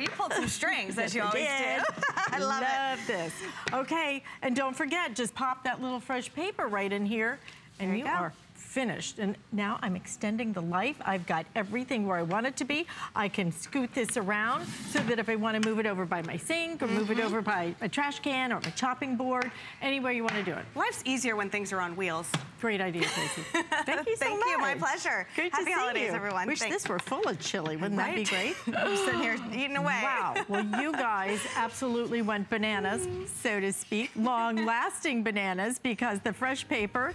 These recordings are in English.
You pulled some strings, as you always did. do. I love, love it. this. Okay, and don't forget, just pop that little fresh paper right in here, and There you you are finished. And now I'm extending the life. I've got everything where I want it to be. I can scoot this around so that if I want to move it over by my sink or move Mm-hmm. it over by a trash can or my chopping board, anywhere you want to do it. Life's easier when things are on wheels. Great idea, Casey. Thank you so Thank much. you, my pleasure. Good Happy to see holidays, you. everyone. Wish Thanks. this were full of chili. Wouldn't that be great? I'm sitting here eating away. Wow. Well, you guys absolutely went bananas, so to speak. Long-lasting bananas because the fresh paper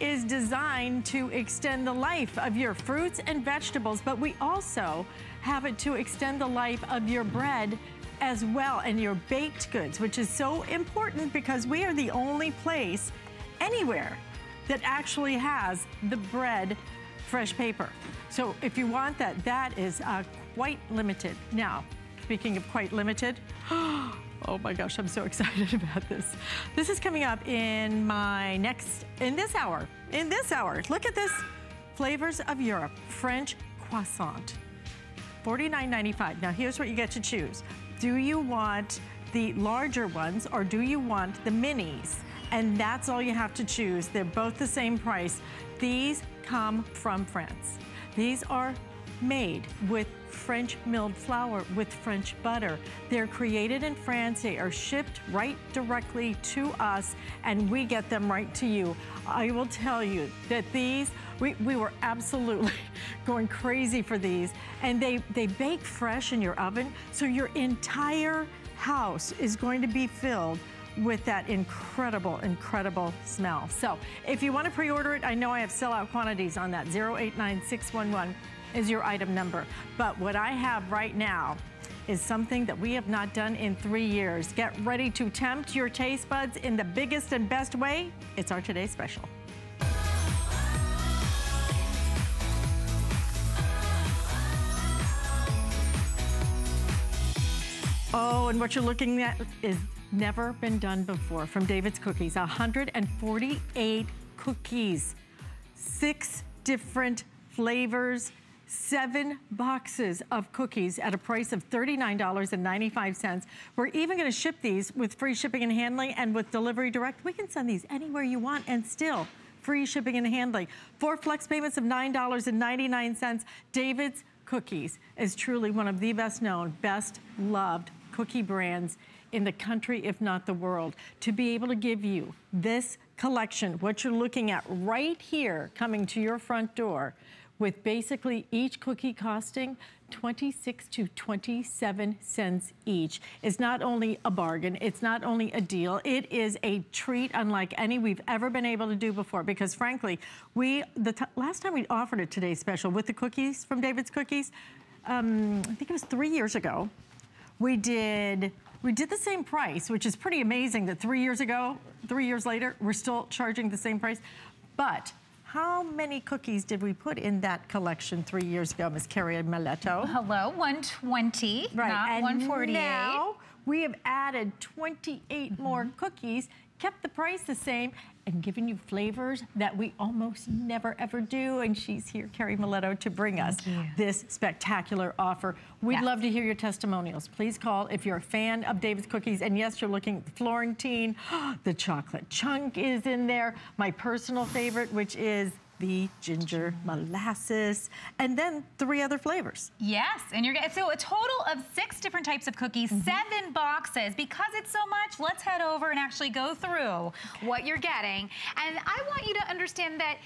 is designed to extend the life of your fruits and vegetables, but we also have it to extend the life of your bread as well and your baked goods, which is so important because we are the only place anywhere that actually has the bread fresh paper. So if you want that, that is uh, quite limited. Now, speaking of quite limited, oh my gosh, I'm so excited about this. This is coming up in my next, in this hour, in this hour. Look at this, Flavors of Europe, French croissant. $49.95. Now here's what you get to choose. Do you want the larger ones or do you want the minis? And that's all you have to choose. They're both the same price. These come from France. These are made with French milled flour with French butter. They're created in France. They are shipped right directly to us and we get them right to you. I will tell you that these, we, we were absolutely going crazy for these and they, they bake fresh in your oven. So your entire house is going to be filled with that incredible, incredible smell. So if you want to pre-order it, I know I have sell-out quantities on that. 089611 is your item number. But what I have right now is something that we have not done in three years. Get ready to tempt your taste buds in the biggest and best way. It's our Today Special. Oh, and what you're looking at is never been done before from David's Cookies. 148 cookies, six different flavors, seven boxes of cookies at a price of $39.95. We're even gonna ship these with free shipping and handling and with delivery direct. We can send these anywhere you want and still free shipping and handling. Four flex payments of $9.99. David's Cookies is truly one of the best known, best loved cookie brands in the country, if not the world. To be able to give you this collection, what you're looking at right here coming to your front door, with basically each cookie costing 26 to 27 cents each is not only a bargain, it's not only a deal, it is a treat unlike any we've ever been able to do before because frankly, we, the last time we offered it today's special with the cookies from David's Cookies, um, I think it was three years ago, we did we did the same price, which is pretty amazing that three years ago, three years later, we're still charging the same price. But how many cookies did we put in that collection three years ago, Miss Carrie Miletto? Hello, 120, Right, not and 148. now we have added 28 more cookies, kept the price the same, and giving you flavors that we almost never ever do. And she's here, Carrie Miletto, to bring us this spectacular offer. We'd love to hear your testimonials. Please call if you're a fan of David's Cookies. And yes, you're looking Florentine. The chocolate chunk is in there. My personal favorite, which is the ginger molasses. And then three other flavors. Yes, and you're getting, so a total of six different types of cookies, Mm-hmm. seven boxes. Because it's so much, let's head over and actually go through what you're getting. And I want you to understand that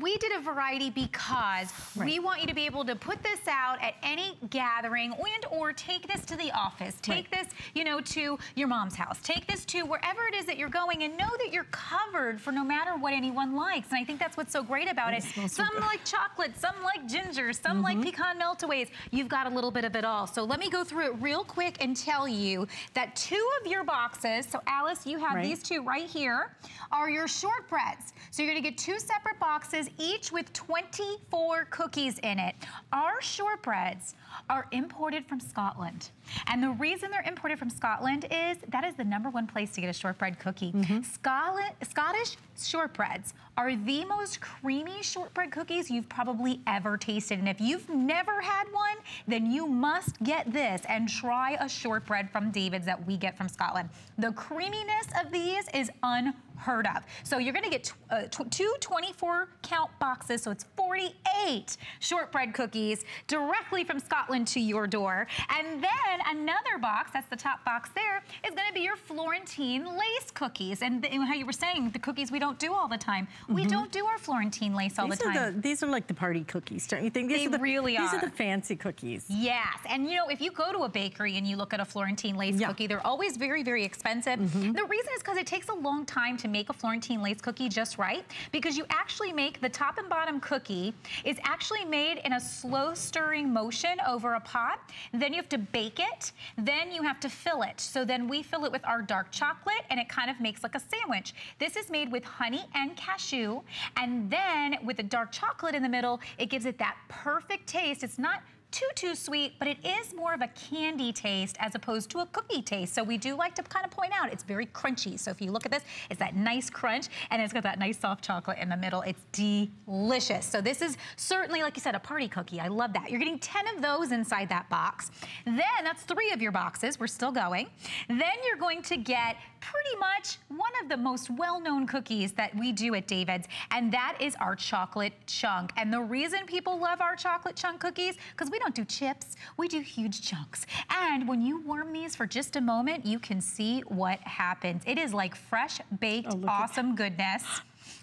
we did a variety because we want you to be able to put this out at any gathering and or take this to the office. Take Right. this, you know, to your mom's house. Take this to wherever it is that you're going and know that you're covered for no matter what anyone likes. And I think that's what's so great about It it. smells so Some like chocolate, some like ginger, some like mm-hmm. pecan meltaways. You've got a little bit of it all. So let me go through it real quick and tell you that two of your boxes, so Alyce, you have Right. these two right here, are your shortbreads. So you're gonna get two separate boxes. Each with 24 cookies in it. Our shortbreads are imported from Scotland. And the reason they're imported from Scotland is that is the number one place to get a shortbread cookie. Scotland, Scottish shortbreads are the most creamy shortbread cookies you've probably ever tasted. And if you've never had one, then you must get this and try a shortbread from David's that we get from Scotland. The creaminess of these is unheard of. So you're gonna get uh, tw two 24 count boxes, so it's 48 shortbread cookies directly from Scotland to your door. And then another box, that's the top box there, is gonna be your Florentine lace cookies. And the, how you were saying, the cookies we don't do all the time. We mm-hmm. don't do our Florentine lace all These the are time. the these are like the party cookies, don't you think? These They are the, really These are are. the fancy cookies. Yes, and you know, if you go to a bakery and you look at a Florentine lace Yeah. cookie, they're always very, very expensive. Mm-hmm. The reason is because it takes a long time to make a Florentine lace cookie just right, because you actually make the top and bottom cookie is actually made in a slow stirring motion over a pot. Then you have to bake it, then you have to fill it. So then we fill it with our dark chocolate and it kind of makes like a sandwich. This is made with honey and cashew, and then with the dark chocolate in the middle, it gives it that perfect taste. It's not too, too sweet, but it is more of a candy taste as opposed to a cookie taste. So we do like to kind of point out it's very crunchy. So if you look at this, it's that nice crunch and it's got that nice soft chocolate in the middle. It's delicious. So this is certainly, like you said, a party cookie. I love that. You're getting 10 of those inside that box. Then that's three of your boxes. We're still going. Then you're going to get pretty much one of the most well-known cookies that we do at David's, and that is our chocolate chunk. And the reason people love our chocolate chunk cookies, because we don't do chips, we do huge chunks. And when you warm these for just a moment, you can see what happens. It is like fresh baked, Oh, awesome goodness.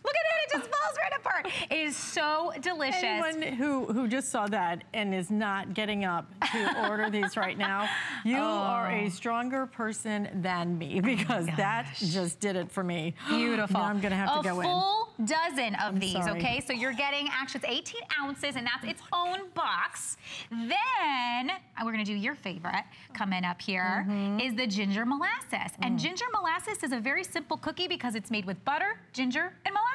Look at it, it just falls right apart. It is so delicious. Anyone who, who just saw that and is not getting up to order these right now, you are a stronger person than me because that just did it for me. Beautiful. Now I'm gonna have to go in. A full dozen of these, sorry. okay? So you're getting, actually it's 18 ounces and that's its own box. Then, uh, we're gonna do your favorite coming up here, Mm-hmm. is the ginger molasses. And Mm. ginger molasses is a very simple cookie because it's made with butter, ginger, and molasses.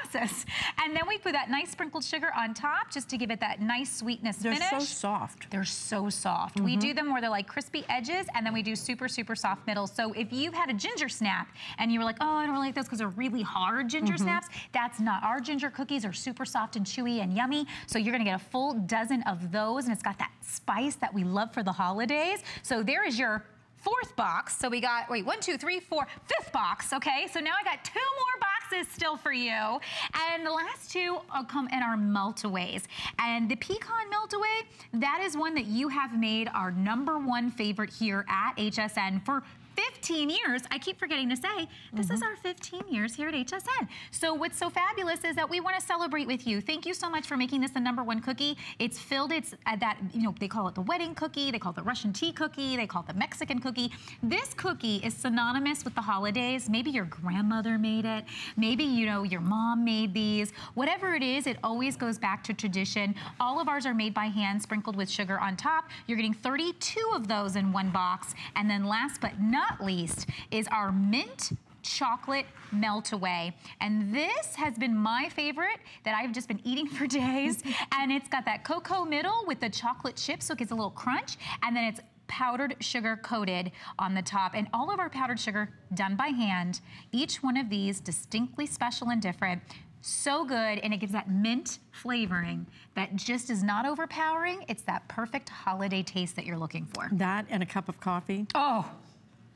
And then we put that nice sprinkled sugar on top just to give it that nice sweetness They're finish. so soft. They're so soft. We mm-hmm. do them where they're like crispy edges and then we do super, super soft middles. So if you've had a ginger snap and you were like, oh, I don't really like those because they're really hard ginger mm-hmm. snaps, that's not. Our ginger cookies are super soft and chewy and yummy. So you're gonna get a full dozen of those and it's got that spice that we love for the holidays. So there is your fourth box. So we got, wait, one, two, three, four, fifth box, okay? So now I got two more boxes still for you. And the last two uh, come in our meltaways. And the pecan meltaway, that is one that you have made our number one favorite here at HSN for 15 years. I keep forgetting to say, this is our 15 years here at HSN. So what's so fabulous is that we want to celebrate with you. Thank you so much for making this the number one cookie. It's filled, it's uh, that, you know, they call it the wedding cookie, they call it the Russian tea cookie, they call it the Mexican cookie. This cookie is synonymous with the holidays. Maybe your grandmother made it. Maybe, you know, your mom made these. Whatever it is, it always goes back to tradition. All of ours are made by hand, sprinkled with sugar on top. You're getting 32 of those in one box. And then last but not least is our mint chocolate melt away. And this has been my favorite that I've just been eating for days. and it's got that cocoa middle with the chocolate chips, so it gets a little crunch. And then it's powdered sugar coated on the top. And all of our powdered sugar done by hand. Each one of these distinctly special and different. So good, and it gives that mint flavoring that just is not overpowering. It's that perfect holiday taste that you're looking for. That and a cup of coffee. Oh,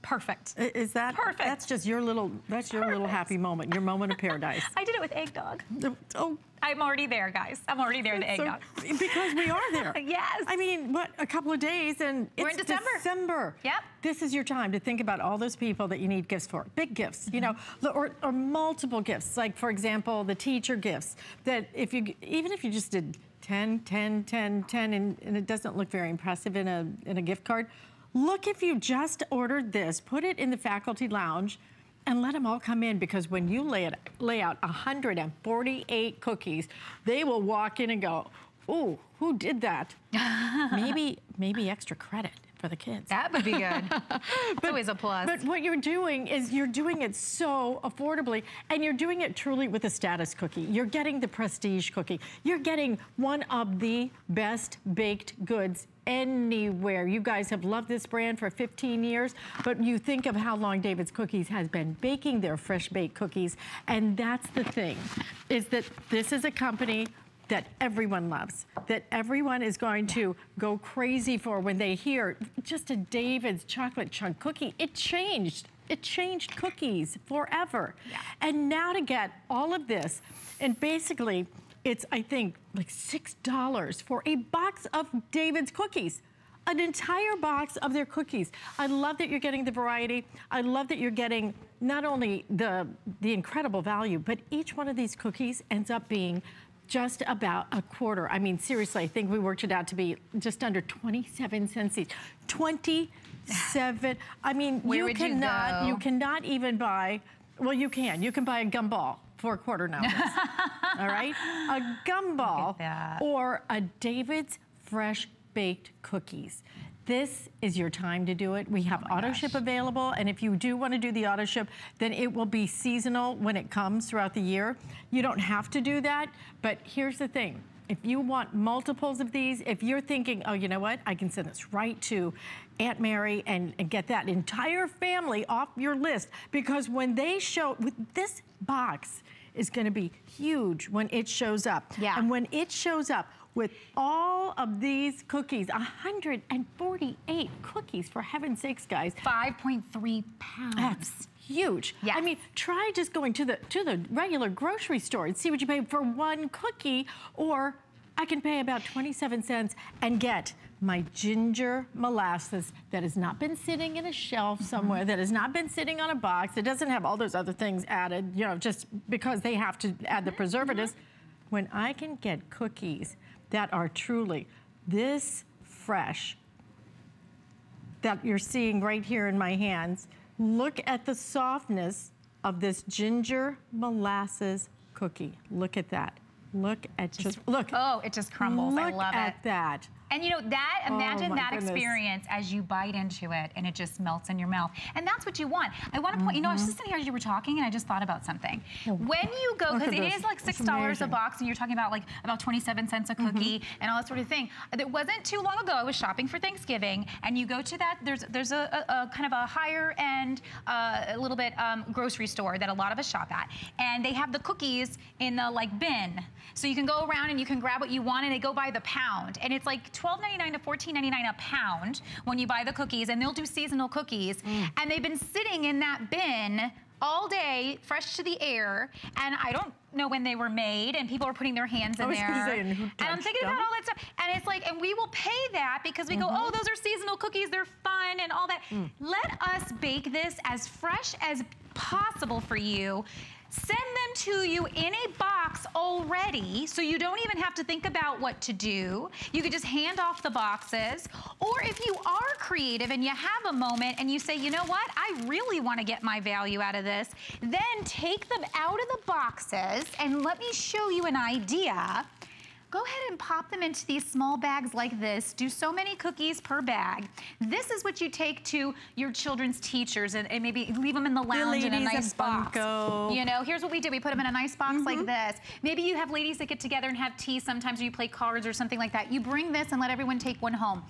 perfect. Is that Perfect. That's just your little. That's your little happy moment. Your moment of paradise. I did it with egg dog. oh, I'm already there, guys. I'm already there, the so- eggnog. because we are there. Yes. I mean, what? A couple of days and We're it's in December. December. Yep. This is your time to think about all those people that you need gifts for. Big gifts, you know, Mm-hmm. or, or multiple gifts. Like for example, the teacher gifts. That if you even if you just did 10, 10, 10, 10, and, and it doesn't look very impressive in a in a gift card. Look if you just ordered this, put it in the faculty lounge. And let them all come in because when you lay, it, lay out 148 cookies, they will walk in and go, "Ooh, who did that?" maybe maybe extra credit. For the kids. That would be good. it's always a plus. But what you're doing is you're doing it so affordably and you're doing it truly with a status cookie. You're getting the prestige cookie. You're getting one of the best baked goods anywhere. You guys have loved this brand for 15 years, but you think of how long David's Cookies has been baking their fresh baked cookies. And that's the thing, is that this is a company that everyone loves, that everyone is going to go crazy for when they hear just a David's chocolate chunk cookie. It changed. It changed cookies forever. Yeah. And now to get all of this, and basically, it's, I think, like $6 for a box of David's cookies. An entire box of their cookies. I love that you're getting the variety. I love that you're getting not only the, the incredible value, but each one of these cookies ends up being just about a quarter. I mean, seriously, I think we worked it out to be just under 27 cents each. 27, I mean, Where you would you cannot, you cannot even buy, well, you can. You can buy a gumball for a quarter now. all right? A gumball or a David's Fresh Baked Cookies. This is your time to do it. We have oh auto ship available, and if you do want to do the auto ship, then it will be seasonal when it comes throughout the year. You don't have to do that, but here's the thing. If you want multiples of these, if you're thinking, oh, you know what, I can send this right to Aunt Mary and, and get that entire family off your list, because when they show, with this box is gonna be huge when it shows up. Yeah. And when it shows up with all of these cookies, 148 cookies, for heaven's sakes, guys. 5.3 pounds. That's huge. Yes. I mean, try just going to the to the regular grocery store and see what you pay for one cookie, or I can pay about 27 cents and get my ginger molasses that has not been sitting in a shelf mm-hmm. somewhere, that has not been sitting on a box. It doesn't have all those other things added, you know, just because they have to add the mm-hmm. preservatives. When I can get cookies that are truly this fresh, that you're seeing right here in my hands, look at the softness of this ginger molasses cookie. Look at that. Look at just, look. Oh, it just crumbles. Look I love at it. that. And you know, that, imagine my that goodness. experience as you bite into it and it just melts in your mouth. And that's what you want. I want to point, you know, I was just sitting here as you were talking and I just thought about something. When you go, Mm-hmm. Because it is like $6 a. Mm-hmm. box and you're talking about like about 27 cents a cookie and all that sort of thing. It wasn't too long ago, I was shopping for Thanksgiving and you go to that, there's there's a, a, a kind of a higher end, uh, a little bit um, grocery store that a lot of us shop at. And they have the cookies in the like bin. So you can go around and you can grab what you want and they go by the pound. And it's like $12.99 to $14.99 a pound when you buy the cookies and they'll do seasonal cookies. Mm. And they've been sitting in that bin all day, fresh to the air, and I don't know when they were made, and people are putting their hands in there. say, and and I'm thinking them? about all that stuff, and it's like, and we will pay that because we go, Mm-hmm. oh, those are seasonal cookies, they're fun and all that. Mm. Let us bake this as fresh as possible for you. Send them to you in a box already, so you don't even have to think about what to do. You could just hand off the boxes. Or if you are creative and you have a moment and you say, you know what, I really want to get my value out of this, then take them out of the boxes and let me show you an idea. Go ahead and pop them into these small bags like this. Do so many cookies per bag. This is what you take to your children's teachers and, and maybe leave them in the lounge in a nice box. Bunko. You know, here's what we do. We put them in a nice box Mm-hmm. like this. Maybe you have ladies that get together and have tea sometimes or you play cards or something like that. You bring this and let everyone take one home.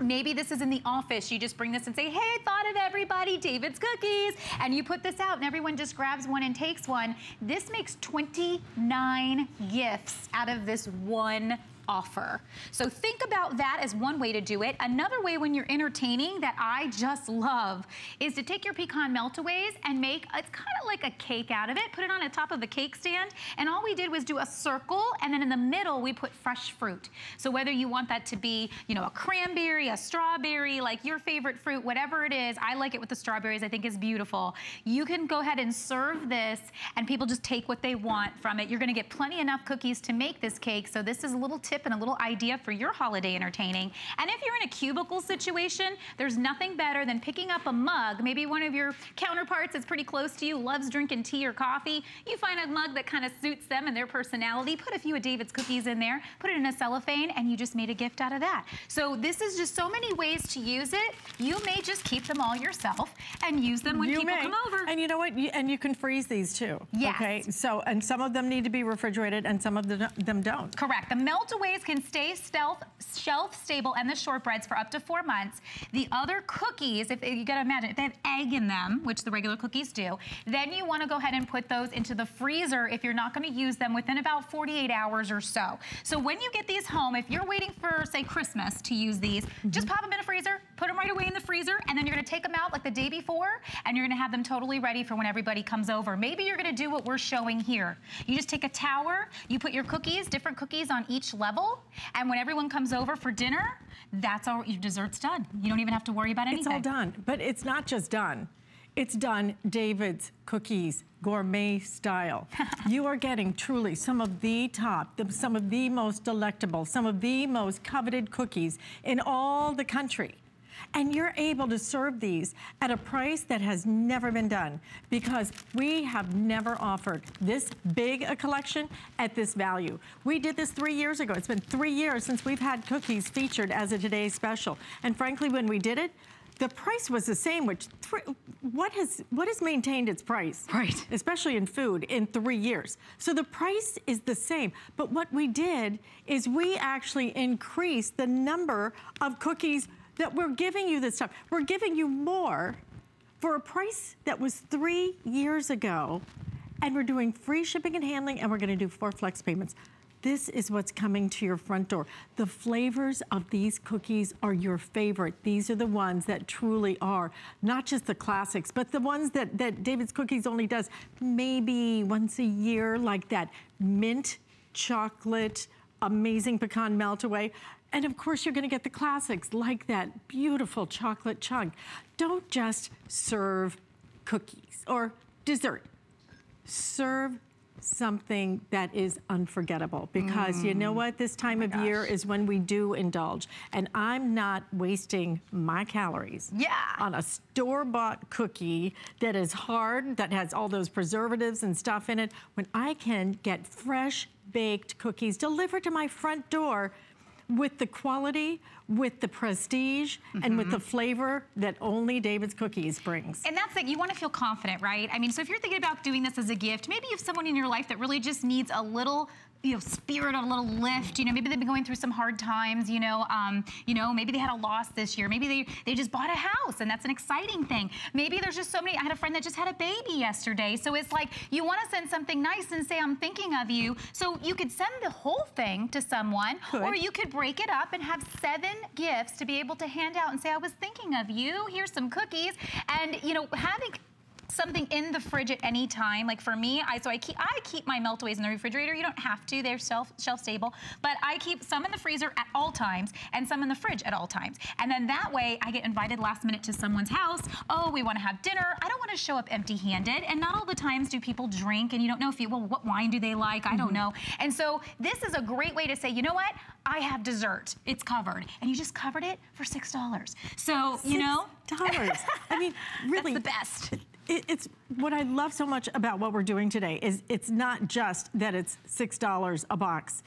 Maybe this is in the office. You just bring this and say, hey, thought of everybody, David's Cookies. And you put this out and everyone just grabs one and takes one. This makes 29 gifts out of this one offer. So think about that as one way to do it. Another way when you're entertaining that I just love is to take your pecan meltaways and make, it's kind of like a cake out of it, put it on the top of a cake stand, and all we did was do a circle, and then in the middle we put fresh fruit. So whether you want that to be, you know, a cranberry, a strawberry, like your favorite fruit, whatever it is, I like it with the strawberries, I think is beautiful. You can go ahead and serve this, and people just take what they want from it. You're gonna get plenty enough cookies to make this cake, so this is a little tip tip and a little idea for your holiday entertaining. And if you're in a cubicle situation, there's nothing better than picking up a mug. Maybe one of your counterparts that's pretty close to you loves drinking tea or coffee. You find a mug that kind of suits them and their personality. Put a few of David's cookies in there, put it in a cellophane, and you just made a gift out of that. So this is just so many ways to use it. You may just keep them all yourself and use them when you people may. come over. And you know what? You, and you can freeze these too. Yes. Okay. So, and some of them need to be refrigerated and some of them don't. Correct. The meltaways can stay stealth, shelf stable and the shortbreads for up to four months. The other cookies, if you gotta imagine, if they have egg in them, which the regular cookies do, then you wanna go ahead and put those into the freezer if you're not gonna use them within about 48 hours or so. So when you get these home, if you're waiting for, say, Christmas to use these, just mm-hmm. pop them in a freezer, put them right away in the freezer, and then you're gonna take them out like the day before, and you're gonna have them totally ready for when everybody comes over. Maybe you're gonna do what we're showing here. You just take a tower, you put your cookies, different cookies on each level, and when everyone comes over for dinner, that's all, your dessert's done. You don't even have to worry about anything. It's all done. But it's not just done. It's done David's cookies, gourmet style. you are getting truly some of the top, the, some of the most delectable, some of the most coveted cookies in all the country. And you're able to serve these at a price that has never been done because we have never offered this big a collection at this value. We did this three years ago. It's been three years since we've had cookies featured as a today's special. And frankly, when we did it, the price was the same, which what has what has maintained its price? Right. Especially in food in three years. So the price is the same. But what we did is we actually increased the number of cookies that we're giving you this stuff. We're giving you more for a price that was three years ago. And we're doing free shipping and handling, and we're gonna do four flex payments. This is what's coming to your front door. The flavors of these cookies are your favorite. These are the ones that truly are, not just the classics, but the ones that, that David's Cookies only does maybe once a year, like that mint chocolate, amazing pecan melt away. And of course, you're gonna get the classics like that beautiful chocolate chunk. Don't just serve cookies or dessert. Serve something that is unforgettable because you know mm. what this oh time of year is when we do indulge and I'm not wasting my calories Yeah. on a store-bought cookie that is hard that has all those preservatives and stuff in it when I can get fresh baked cookies delivered to my front door with the quality, with the prestige, and with the mm-hmm. flavor that only David's Cookies brings. And that's it. You want to feel confident, right? I mean, so if you're thinking about doing this as a gift, maybe you have someone in your life that really just needs a little you know, spirit, a little lift. You know, maybe they've been going through some hard times. You know, um, you know, maybe they had a loss this year. Maybe they they just bought a house, and that's an exciting thing. Maybe there's just so many. I had a friend that just had a baby yesterday, so it's like you want to send something nice and say I'm thinking of you. So you could send the whole thing to someone, Could. or you could break it up and have seven gifts to be able to hand out and say I was thinking of you. Here's some cookies, and you know, having something in the fridge at any time. Like for me, I so I keep I keep my meltaways in the refrigerator. You don't have to; they're shelf shelf stable. But I keep some in the freezer at all times and some in the fridge at all times. And then that way, I get invited last minute to someone's house. Oh, we want to have dinner. I don't want to show up empty-handed. And not all the times do people drink, and you don't know if you well, what wine do they like? I don't mm-hmm. know. And so this is a great way to say, you know what? I have dessert. It's covered, and you just covered it for six dollars. So you know. dollars. I mean, really, That's the best. It, it's what I love so much about what we're doing today is it's not just that it's six dollars a box.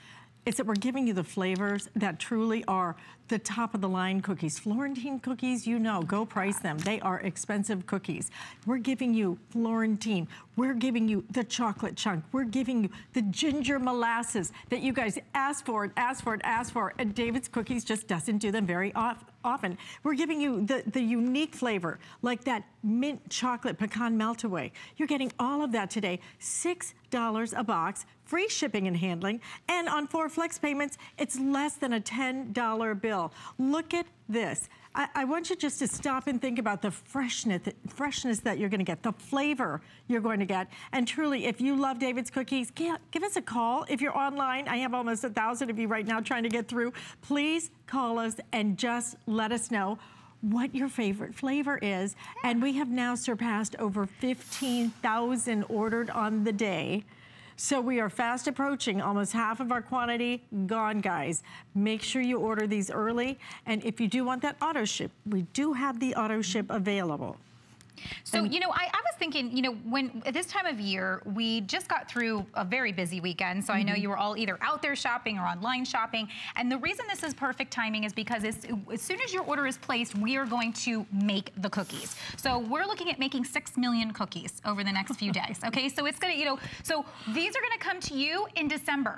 It's that we're giving you the flavors that truly are the top of the line cookies. Florentine cookies, you know, go price them. They are expensive cookies. We're giving you Florentine. We're giving you the chocolate chunk. We're giving you the ginger molasses that you guys asked for and asked for and asked for. And David's Cookies just doesn't do them very off, often. We're giving you the, the unique flavor, like that mint chocolate pecan meltaway. You're getting all of that today. $6 a box, free shipping and handling, and on four flex payments, it's less than a $10 bill. Look at this. I, I want you just to stop and think about the freshness, freshness that you're gonna get, the flavor you're going to get. And truly, if you love David's Cookies, give, give us a call. If you're online, I have almost a thousand of you right now trying to get through. Please call us and just let us know what your favorite flavor is. And we have now surpassed over 15,000 ordered on the day. So we are fast approaching almost half of our quantity gone, guys. Make sure you order these early. And if you do want that auto ship, we do have the auto ship available. So, you know, I, I, was thinking, you know, when at this time of year, we just got through a very busy weekend. So mm -hmm. I know mm-hmm. you were all either out there shopping or online shopping. And the reason this is perfect timing is because as, as soon as your order is placed, we are going to make the cookies. So we're looking at making 6 million cookies over the next few days. Okay, so it's gonna, you know, so these are gonna come to you in December.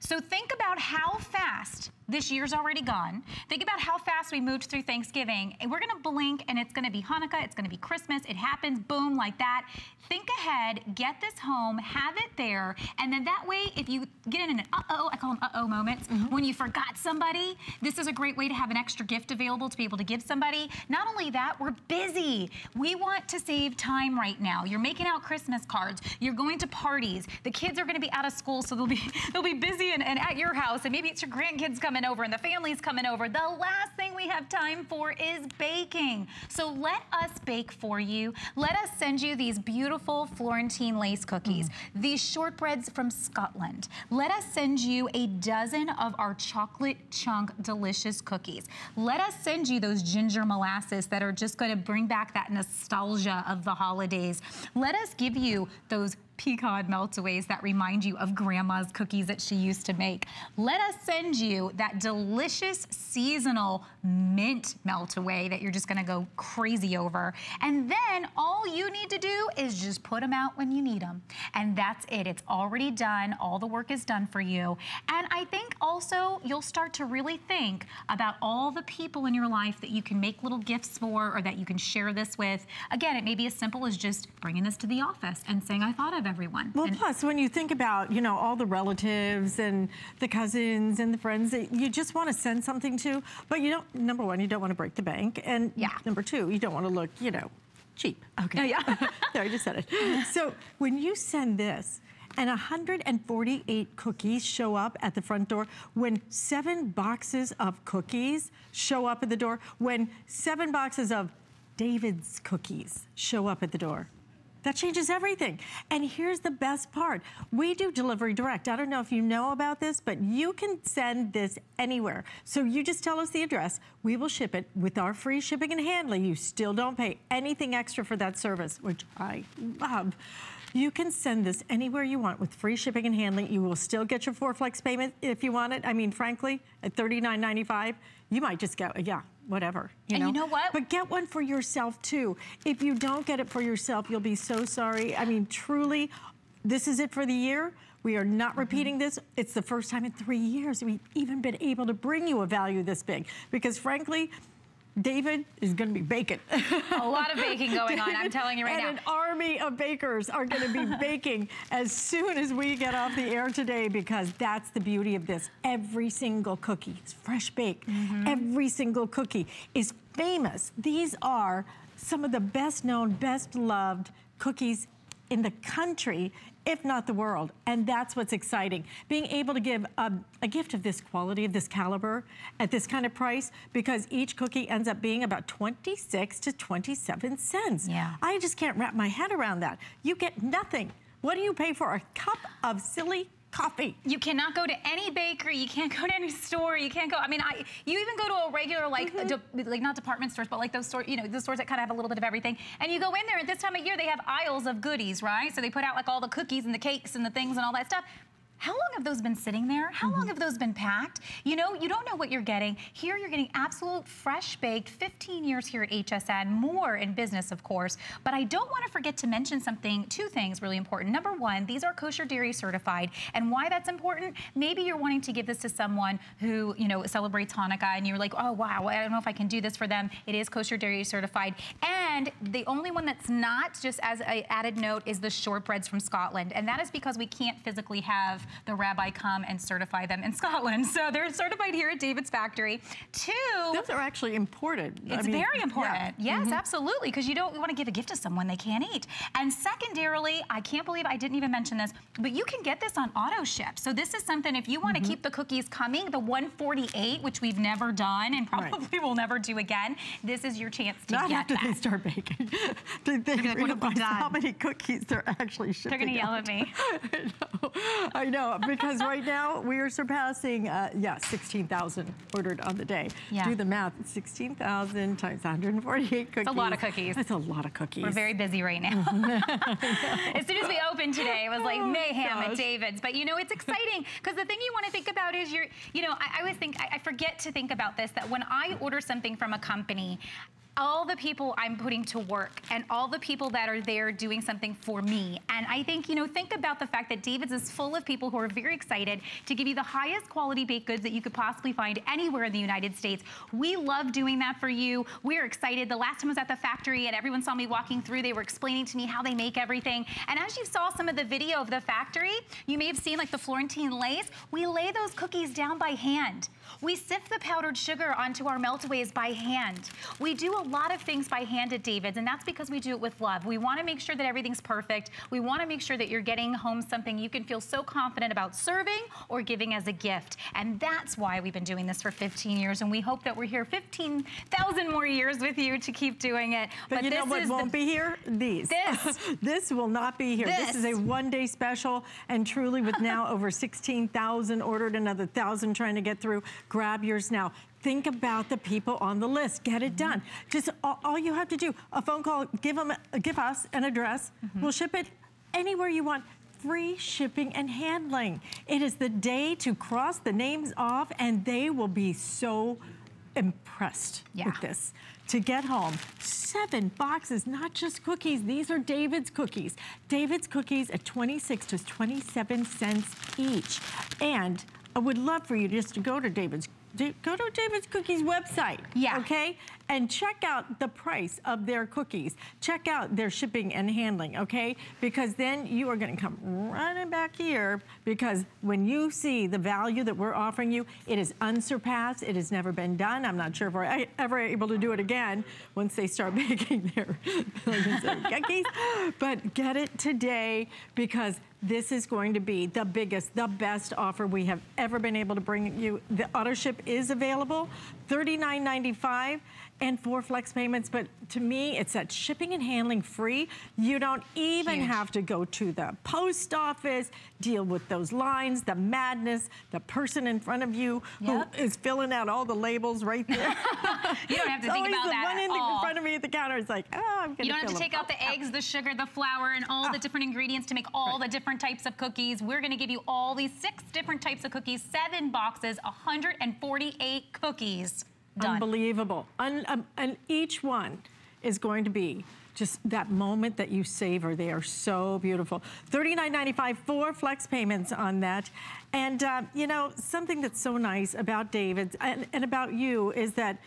So think about how fast this year's already gone. Think about how fast we moved through Thanksgiving. And we're gonna blink and it's gonna be Hanukkah, it's gonna be Christmas. It happens, boom, like that. Think ahead, get this home, have it there, and then that way, if you get in an uh-oh, I call them uh-oh moments, mm -hmm. when you forgot somebody, this is a great way to have an extra gift available to be able to give somebody. Not only that, we're busy. We want to save time right now. You're making out Christmas cards, you're going to parties, the kids are gonna be out of school, so they'll be, they'll be busy and, and at your house, and maybe it's your grandkids coming coming over and the family's coming over, the last thing we have time for is baking. So let us bake for you. Let us send you these beautiful Florentine lace cookies, mm. these shortbreads from Scotland. Let us send you a dozen of our chocolate chunk delicious cookies. Let us send you those ginger molasses that are just gonna bring back that nostalgia of the holidays. Let us give you those pecan meltaways that remind you of grandma's cookies that she used to make. Let us send you that delicious seasonal mint meltaway that you're just gonna go crazy over. And then all you need to do is just put them out when you need them. And that's it, it's already done. All the work is done for you. And I think also you'll start to really think about all the people in your life that you can make little gifts for or that you can share this with. Again, it may be as simple as just bringing this to the office and saying, I thought of everyone. Well, and plus, when you think about, you know, all the relatives and the cousins and the friends that you just want to send something to, but you don't, number one, you don't want to break the bank. And yeah. number two, you don't want to look, you know, cheap. Okay. Yeah. there, I just said it. So when you send this, and 148 cookies show up at the front door when seven boxes of cookies show up at the door when seven boxes of David's cookies show up at the door. That changes everything. And here's the best part. We do delivery direct. I don't know if you know about this, but you can send this anywhere. So you just tell us the address. We will ship it with our free shipping and handling. You still don't pay anything extra for that service, which I love. You can send this anywhere you want with free shipping and handling. You will still get your four flex payment if you want it. I mean, frankly, at $39.95, you might just go, yeah, whatever. You and know? you know what? But get one for yourself too. If you don't get it for yourself, you'll be so sorry. I mean, truly, this is it for the year. We are not mm-hmm. repeating this. It's the first time in three years we've even been able to bring you a value this big. Because frankly, David is going to be baking. a lot of baking going on, I'm telling you right and now. an army of bakers are going to be baking as soon as we get off the air today because that's the beauty of this. Every single cookie is fresh baked. Mm -hmm. Every single cookie is famous. These are some of the best known, best loved cookies in the country if not the world. And that's what's exciting. Being able to give a, a, gift of this quality, of this caliber, at this kind of price, because each cookie ends up being about 26 to 27 cents. Yeah. I just can't wrap my head around that. You get nothing. What do you pay for a cup of silly coffee. You cannot go to any bakery. You can't go to any store. You can't go. I mean, I you even go to a regular like mm -hmm. de, like not department stores, but like those stores, you know, the stores that kind of have a little bit of everything. And you go in there at this time of year, they have aisles of goodies, right? So they put out like all the cookies and the cakes and the things and all that stuff. How long have those been sitting there? How mm -hmm. long have those been packed? You know, you don't know what you're getting. Here you're getting absolute fresh baked, 15 years here at HSN, more in business, of course. But I don't want to forget to mention something, two things really important. Number one, these are kosher dairy certified. And why that's important, maybe you're wanting to give this to someone who, you know, celebrates Hanukkah and you're like, oh, wow, I don't know if I can do this for them. It is kosher dairy certified. And the only one that's not, just as an added note, is the shortbreads from Scotland. And that is because we can't physically have the rabbi come and certify them in Scotland. So they're certified here at David's factory. Two. Those are actually imported. It's I mean, very important. Yeah. Yes, mm -hmm. absolutely. Because you don't want to give a gift to someone they can't eat. And secondarily, I can't believe I didn't even mention this, but you can get this on auto ship. So this is something, if you want to mm -hmm. keep the cookies coming, the 148, which we've never done and probably right. will never do again, this is your chance to Not get after that. they start baking. Did they be like, "What have we realize how done?" many cookies they're actually shipping They're gonna yell at me. I know, I know, because right now we are surpassing, uh, yeah, 16,000 ordered on the day. Yeah. Do the math, 16,000 times 148 cookies. a lot of cookies. That's a lot of cookies. We're very busy right now. as soon as we opened today, it was like Oh, mayhem at. David's. But you know, it's exciting because the thing you want to think about is you're, you know, I, I always think, I, I forget to think about this, that when I order something from a company, all the people I'm putting to work and all the people that are there doing something for me. And I think, you know, think about the fact that David's is full of people who are very excited to give you the highest quality baked goods that you could possibly find anywhere in the United States. We love doing that for you. We're excited. The last time I was at the factory and everyone saw me walking through, they were explaining to me how they make everything. And as you saw some of the video of the factory, you may have seen like the Florentine lace, we lay those cookies down by hand. We sift the powdered sugar onto our meltaways by hand. We do a lot of things by hand at David's, and that's because we do it with love. We want to make sure that everything's perfect. We want to make sure that you're getting home something you can feel so confident about serving or giving as a gift. And that's why we've been doing this for 15 years, and we hope that we're here 15,000 more years with you to keep doing it. But, you know this what is won't the be here? These. This. this will not be here. This, is a one-day special, and truly with now over 16,000 ordered, another 1,000 trying to get through, grab yours now. Think about the people on the list. Get it done. Mm-hmm. Just all, all you have to do, a phone call, give, them, give us an address. Mm-hmm. We'll ship it anywhere you want. Free shipping and handling. It is the day to cross the names off, and they will be so impressed Yeah. with this to get home. Seven boxes, not just cookies. These are David's cookies. David's cookies at 26 to 27 cents each. And I would love for you just to go to David's go to David's Cookies website. Yeah. Okay? And check out the price of their cookies. Check out their shipping and handling, okay? Because then you are gonna come running back here because when you see the value that we're offering you, it is unsurpassed. It has never been done. I'm not sure if we're ever able to do it again once they start making their cookies. But get it today because this is going to be the biggest, the best offer we have ever been able to bring you. The auto ship is available, $39.95 and four flex payments. But to me, it's that shipping and handling free. You don't even Huge. have to go to the post office, deal with those lines, the madness, the person in front of you Yep. who is filling out all the labels right there. You don't have to think about the that one in, all. in front of me at the counter is like, oh, I'm gonna You don't have to take them. out the eggs, the sugar, the flour, and all Ah. the different ingredients to make all the different types of cookies. We're gonna give you all these six different types of cookies, seven boxes, 148 cookies. Done. Unbelievable. Un- um, and each one is going to be just that moment that you savor. They are so beautiful. $39.95, four flex payments on that. And, uh, you know, something that's so nice about David and, and about you is that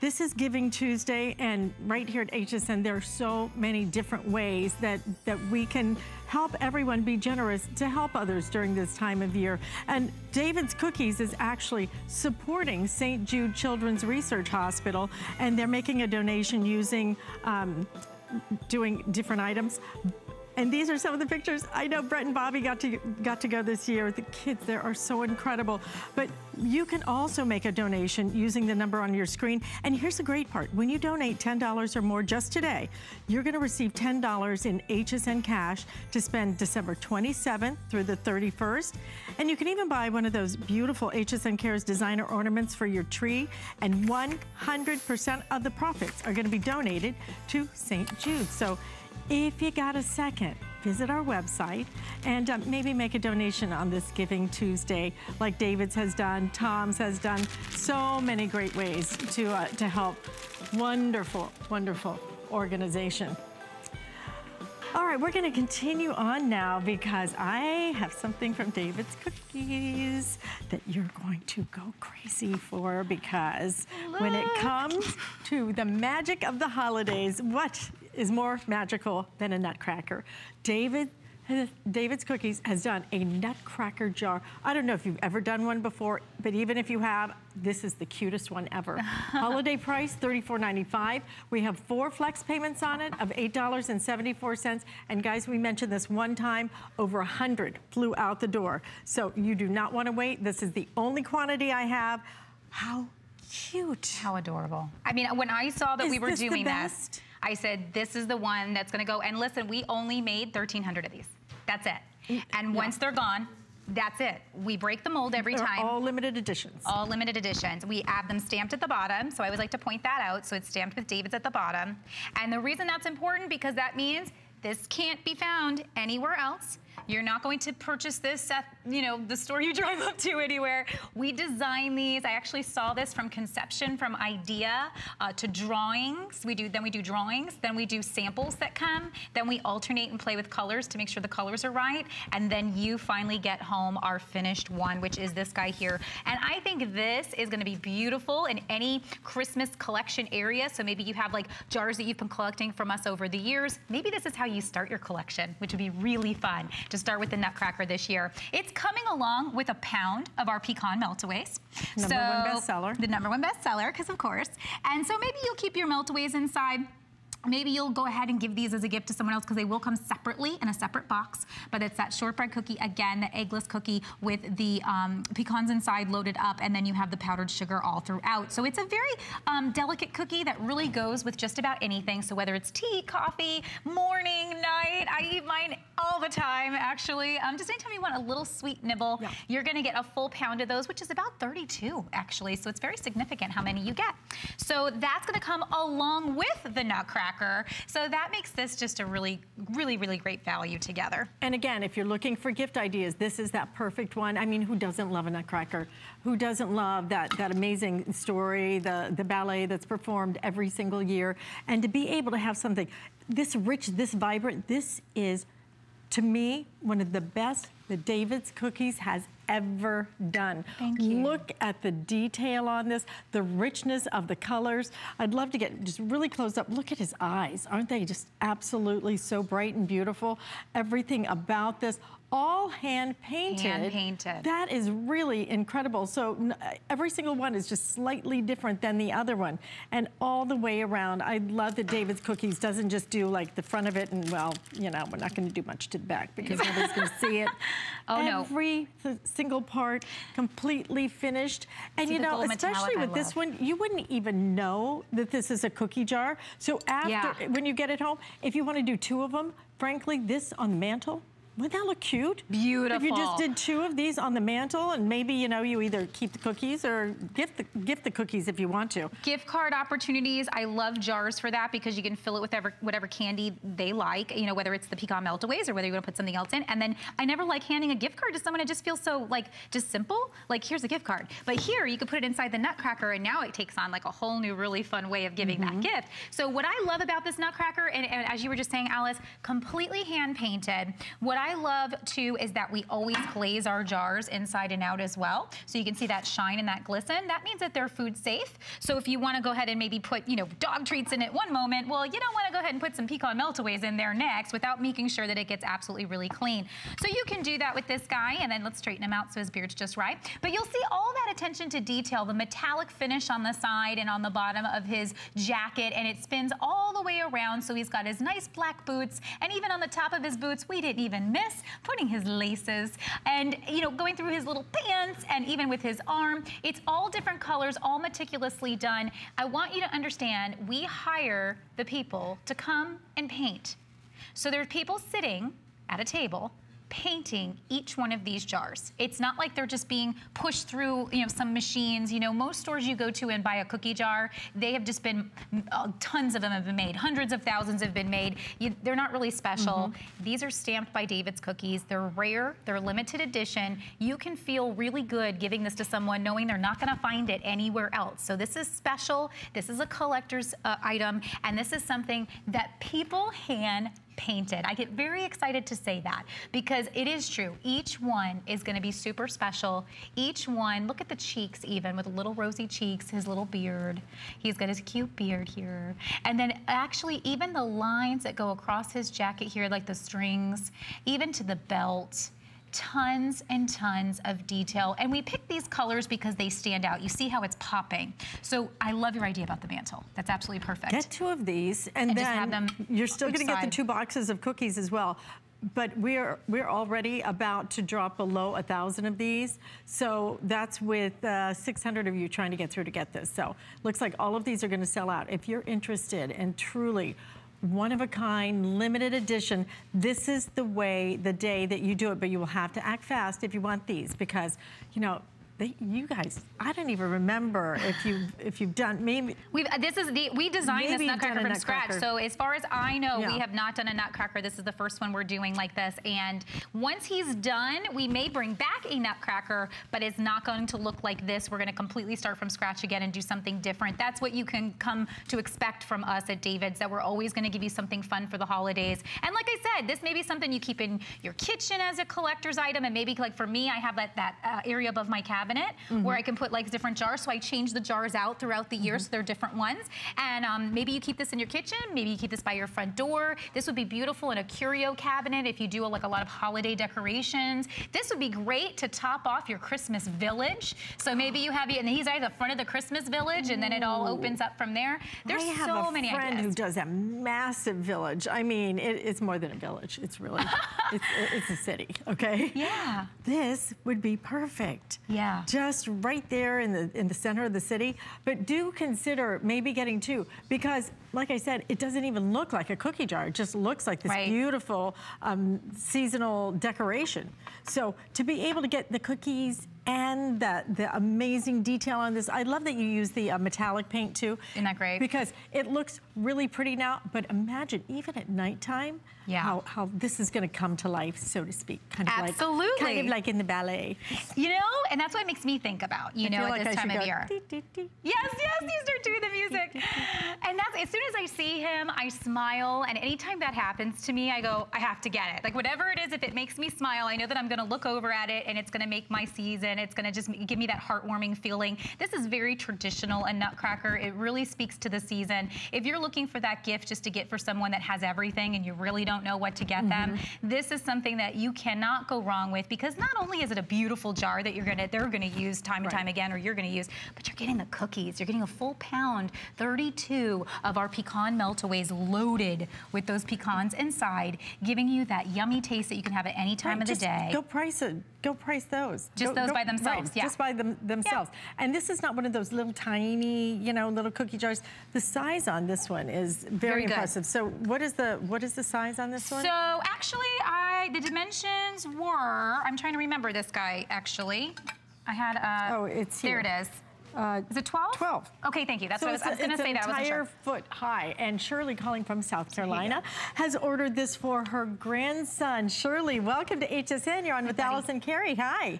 this is Giving Tuesday, and right here at HSN, there are so many different ways that, that we can help everyone be generous to help others during this time of year. And David's Cookies is actually supporting St. Jude Children's Research Hospital, and they're making a donation using um, doing different items. And these are some of the pictures. I know Brett and Bobby got to got to go this year. The kids there are so incredible. But you can also make a donation using the number on your screen. And here's the great part. When you donate $10 or more just today, you're gonna receive $10 in HSN cash to spend December 27th through the 31st. And you can even buy one of those beautiful HSN Cares designer ornaments for your tree. And 100% of the profits are gonna be donated to St. Jude. So if you got a second, visit our website and um, maybe make a donation on this Giving Tuesday, like David's has done, Tom's has done. So many great ways to uh, to help. Wonderful, wonderful organization. All right, we're going to continue on now because I have something from David's Cookies that you're going to go crazy for because when it comes to the magic of the holidays, what is more magical than a nutcracker? David David's Cookies has done a nutcracker jar. I don't know if you've ever done one before, but even if you have, this is the cutest one ever. Holiday price, $34.95. We have four flex payments on it of $8.74. And guys, we mentioned this one time, over 100 flew out the door. So you do not want to wait. This is the only quantity I have. How cute. How adorable. I mean, when I saw that Is we were doing this. I said, this is the one that's gonna go. And listen, we only made 1,300 of these. That's it. Mm, and once they're gone, that's it. We break the mold every They're time. all limited editions. all limited editions. We have them stamped at the bottom, so I always like to point that out. So it's stamped with David's at the bottom. And the reason that's important because that means this can't be found anywhere else. You're not going to purchase this at, you know, the store you drive up to anywhere. We design these. I actually saw this from conception, from idea uh, to drawings. We do then we do drawings, then we do samples that come, then we alternate and play with colors to make sure the colors are right, and then you finally get home our finished one, which is this guy here. And I think this is going to be beautiful in any Christmas collection area. So maybe you have like jars that you've been collecting from us over the years. Maybe this is how you start your collection, which would be really fun to start with the Nutcracker this year. It's coming along with a pound of our pecan meltaways. Number so, one bestseller. The number one bestseller, because of course. And so maybe you'll keep your meltaways inside. Maybe you'll go ahead and give these as a gift to someone else because they will come separately in a separate box. But it's that shortbread cookie, again, the eggless cookie with the um, pecans inside loaded up, and then you have the powdered sugar all throughout. So it's a very um, delicate cookie that really goes with just about anything. So whether it's tea, coffee, morning, night, I eat mine all the time, actually. Um, just anytime you want a little sweet nibble, Yeah. you're gonna get a full pound of those, which is about 32, actually. So it's very significant how many you get. So that's gonna come along with the Nutcracker. So that makes this just a really, really, really great value together. And again, if you're looking for gift ideas, this is that perfect one. I mean, who doesn't love a nutcracker? Who doesn't love that, that amazing story, the, the ballet that's performed every single year? And to be able to have something this rich, this vibrant, this is, to me, one of the best that David's Cookies has ever done. Thank you. Look at the detail on this, the richness of the colors. I'd love to get just really close up. Look at his eyes. Aren't they just absolutely so bright and beautiful? Everything about this, all hand painted. Hand painted. That is really incredible. So n- uh, every single one is just slightly different than the other one. And all the way around, I love that David's Cookies doesn't just do like the front of it and well, you know, we're not gonna do much to the back because nobody's gonna see it. Oh, no. Every single part completely finished. And See you know, especially with this one, you wouldn't even know that this is a cookie jar. So after, Yeah. when you get it home, if you wanna do two of them, frankly, this on the mantle, wouldn't that look cute? Beautiful. If you just did two of these on the mantle and maybe, you know, you either keep the cookies or gift the, gift the cookies if you want to. Gift card opportunities. I love jars for that because you can fill it with whatever, whatever candy they like, you know, whether it's the pecan meltaways or whether you want to put something else in. And then I never like handing a gift card to someone. It just feels so like just simple. Like here's a gift card. But here you could put it inside the nutcracker and now it takes on like a whole new really fun way of giving that mm-hmm. gift. So what I love about this nutcracker, and, and as you were just saying, Alyce, completely hand painted. What I love too is that we always glaze our jars inside and out as well. So you can see that shine and that glisten. That means that they're food safe. So if you want to go ahead and maybe put, you know, dog treats in it one moment, well, you don't want to go ahead and put some pecan meltaways in there next without making sure that it gets absolutely really clean. So you can do that with this guy and then let's straighten him out so his beard's just right. But you'll see all that attention to detail, the metallic finish on the side and on the bottom of his jacket and it spins all the way around so he's got his nice black boots and even on the top of his boots we didn't even miss putting his laces and you know going through his little pants and even with his arm. It's all different colors all meticulously done. I want you to understand we hire the people to come and paint. So there's people sitting at a table painting each one of these jars. It's not like they're just being pushed through, you know, some machines. You know, most stores you go to and buy a cookie jar, they have just been, uh, tons of them have been made. Hundreds of thousands have been made. You, they're not really special. These are stamped by David's Cookies. They're rare, they're limited edition. You can feel really good giving this to someone knowing they're not gonna find it anywhere else. So this is special. This is a collector's uh, item, and this is something that people hand painted. I get very excited to say that because it is true. Each one is going to be super special. Each one, look at the cheeks even with little rosy cheeks, his little beard. He's got his cute beard here. And then actually even the lines that go across his jacket here, like the strings, even to the belt, tons and tons of detail. And we picked these colors because they stand out. You see how it's popping. So I love your idea about the mantle. That's absolutely perfect. Get two of these, and, And then just have them you're still going to get the two boxes of cookies as well. but we're we're already about to drop below a thousand of these. So that's with uh, 600 of you trying to get through to get this. So looks like all of these are going to sell out. If you're interested and truly one of a kind, limited edition. This is the way, the day that you do it, but you will have to act fast if you want these because, you know, they, you guys, I don't even remember if you if you've done maybe We've, uh, this is the, we designed this nutcracker from scratch. So as far as I know, Yeah. we have not done a nutcracker. This is the first one we're doing like this. And once he's done, we may bring back a nutcracker, but it's not going to look like this. We're going to completely start from scratch again and do something different. That's what you can come to expect from us at David's, that we're always going to give you something fun for the holidays. And like I said, this may be something you keep in your kitchen as a collector's item. And maybe like for me, I have that, that uh, area above my cabinet where I can put like different jars. So I change the jars out throughout the year so they're different ones. And um, maybe you keep this in your kitchen. Maybe you keep this by your front door. This would be beautiful in a curio cabinet if you do like a lot of holiday decorations. This would be great to top off your Christmas village. So maybe you have, you and he's at the front of the Christmas village and then it all opens up from there. There's so many ideas. I have a friend who does a massive village. I mean, it, it's more than a village. It's really, it's, it's a city, okay? Yeah. This would be perfect. Yeah. Just right there in the in the center of the city. But do consider maybe getting two because, like I said, it doesn't even look like a cookie jar. It just looks like this Right. beautiful um, seasonal decoration. So to be able to get the cookies and the, the amazing detail on this, I love that you use the uh, metallic paint too. Isn't that great? Because it looks really pretty now, but imagine even at nighttime, Yeah. how, how this is going to come to life, so to speak. Kind of like, Absolutely. kind of like in the ballet. You know, and that's what it makes me think about, you I know, at like this I time of go, year. "Dee, dee, dee." Yes, yes, you start doing the music. And that's as soon as I see him, I smile. And anytime that happens to me, I go, I have to get it. Like whatever it is, if it makes me smile, I know that I'm gonna look over at it and it's gonna make my season. It's gonna just give me that heartwarming feeling. This is very traditional and Nutcracker. It really speaks to the season. If you're looking for that gift just to get for someone that has everything and you really don't know what to get them, mm-hmm. this is something that you cannot go wrong with because not only is it a beautiful jar that you're gonna, they're gonna use time and Right. time again, or you're gonna use, but you're getting the cookies. You're getting a full pound, 32 of our pecan meltaways loaded with those pecans inside, giving you that yummy taste that you can have at any time Right, of the day. Go price it. Go price those. Just those by themselves, right, yeah. Just by them themselves. And this is not one of those little tiny, you know, little cookie jars. The size on this one is very, Very good. impressive. So what is the what is the size on this one? So actually, I the dimensions were. I'm trying to remember this guy. Actually, I had. Uh, Oh, it's there. here. It is. Uh, Is it 12? 12. Okay, thank you. That's so what I was, it's, I was going to say. an That I wasn't entire sure. foot high. And Shirley, calling from South Carolina, has ordered this for her grandson. Shirley, welcome to HSN. You're on with buddy. Allison Carey. Hi.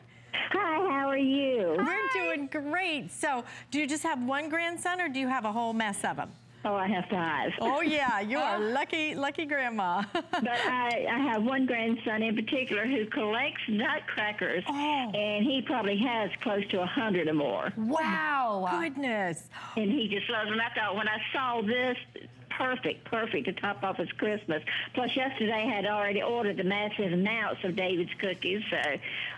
Hi, how are you? We're doing great. So, do you just have one grandson, or do you have a whole mess of them? Oh, I have five. Oh yeah, you are lucky, lucky grandma. But I, I have one grandson in particular who collects nutcrackers, Oh. and he probably has close to a hundred or more. Wow. Goodness. And he just loves them. I thought when I saw this, perfect, perfect to top off his Christmas. Plus, yesterday I had already ordered the massive amounts of David's cookies, so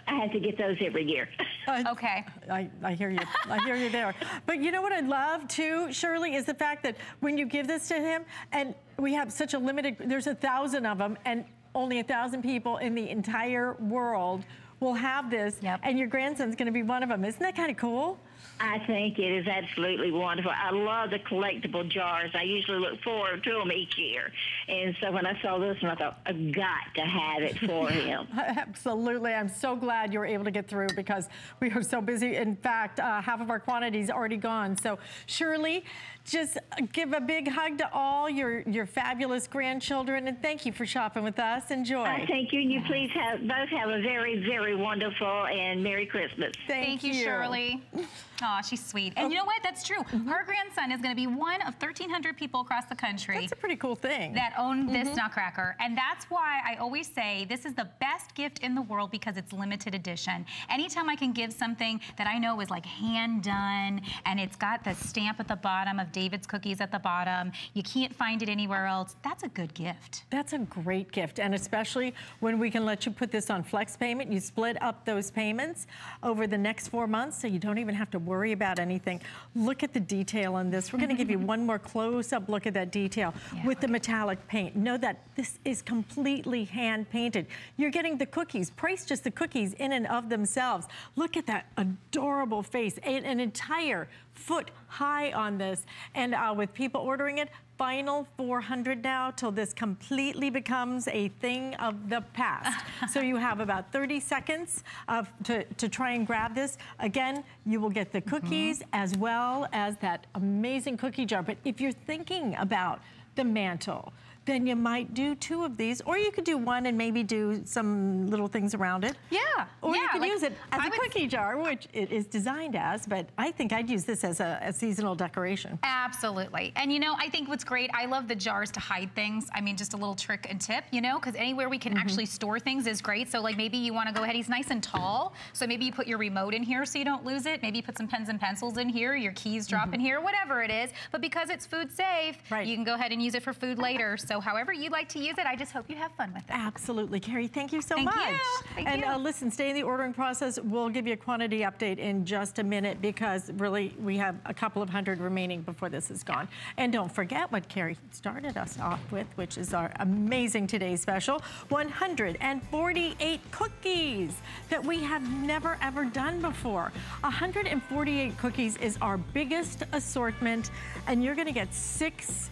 I have to get those every year. Uh, Okay. I, I hear you. I hear you there. But you know what I love too, Shirley, is the fact that when you give this to him, and we have such a limited, there's a thousand of them, and only a thousand people in the entire world will have this, Yep. and your grandson's going to be one of them. Isn't that kind of cool? I think it is absolutely wonderful. I love the collectible jars. I usually look forward to them each year. And so when I saw this one, I thought, I've got to have it for him. Absolutely. I'm so glad you were able to get through because we are so busy. In fact, uh, half of our quantity is already gone. So, Shirley, just give a big hug to all your, your fabulous grandchildren and thank you for shopping with us. Enjoy. I thank you, and you please have both have a very, very wonderful and Merry Christmas. Thank you, Shirley. Aw, she's sweet. And you know what? That's true. Mm-hmm. Her grandson is going to be one of 1,300 people across the country That's a pretty cool thing. that own this mm-hmm. nutcracker. And that's why I always say this is the best gift in the world because it's limited edition. Anytime I can give something that I know is like hand done and it's got the stamp at the bottom of David's cookies at the bottom, you can't find it anywhere else, that's a good gift. That's a great gift, and especially when we can let you put this on flex payment. You split up those payments over the next four months, so you don't even have to worry about anything. Look at the detail on this. We're gonna give you one more close-up look at that detail Yeah, with the metallic paint. Know that this is completely hand painted. You're getting the cookies, price just the cookies in and of themselves. Look at that adorable face, an, an entire foot high on this. And uh, with people ordering it, final 400 now till this completely becomes a thing of the past. so you have about 30 seconds of, to, to try and grab this. Again, you will get the mm-hmm. cookies as well as that amazing cookie jar. But if you're thinking about the mantle, then you might do two of these, or you could do one and maybe do some little things around it. Yeah, Or you could like, use it as I a would- cookie jar, which it is designed as, but I think I'd use this as a, a seasonal decoration. Absolutely. And you know, I think what's great, I love the jars to hide things. I mean, just a little trick and tip, you know, because anywhere we can Mm-hmm. actually store things is great. So like maybe you want to go ahead, he's nice and tall. So maybe you put your remote in here so you don't lose it. Maybe you put some pens and pencils in here, your keys drop in here, whatever it is. But because it's food safe, Mm-hmm. Right. you can go ahead and use it for food later. So however you'd like to use it, I just hope you have fun with it. Absolutely, Carrie. Thank you so Thank much. you. Thank and you. Uh, listen, stay in the ordering process. We'll give you a quantity update in just a minute because really we have a couple of hundred remaining before this is gone. And don't forget what Carrie started us off with, which is our amazing today's special 148 cookies that we have never ever done before. 148 cookies is our biggest assortment, and you're going to get six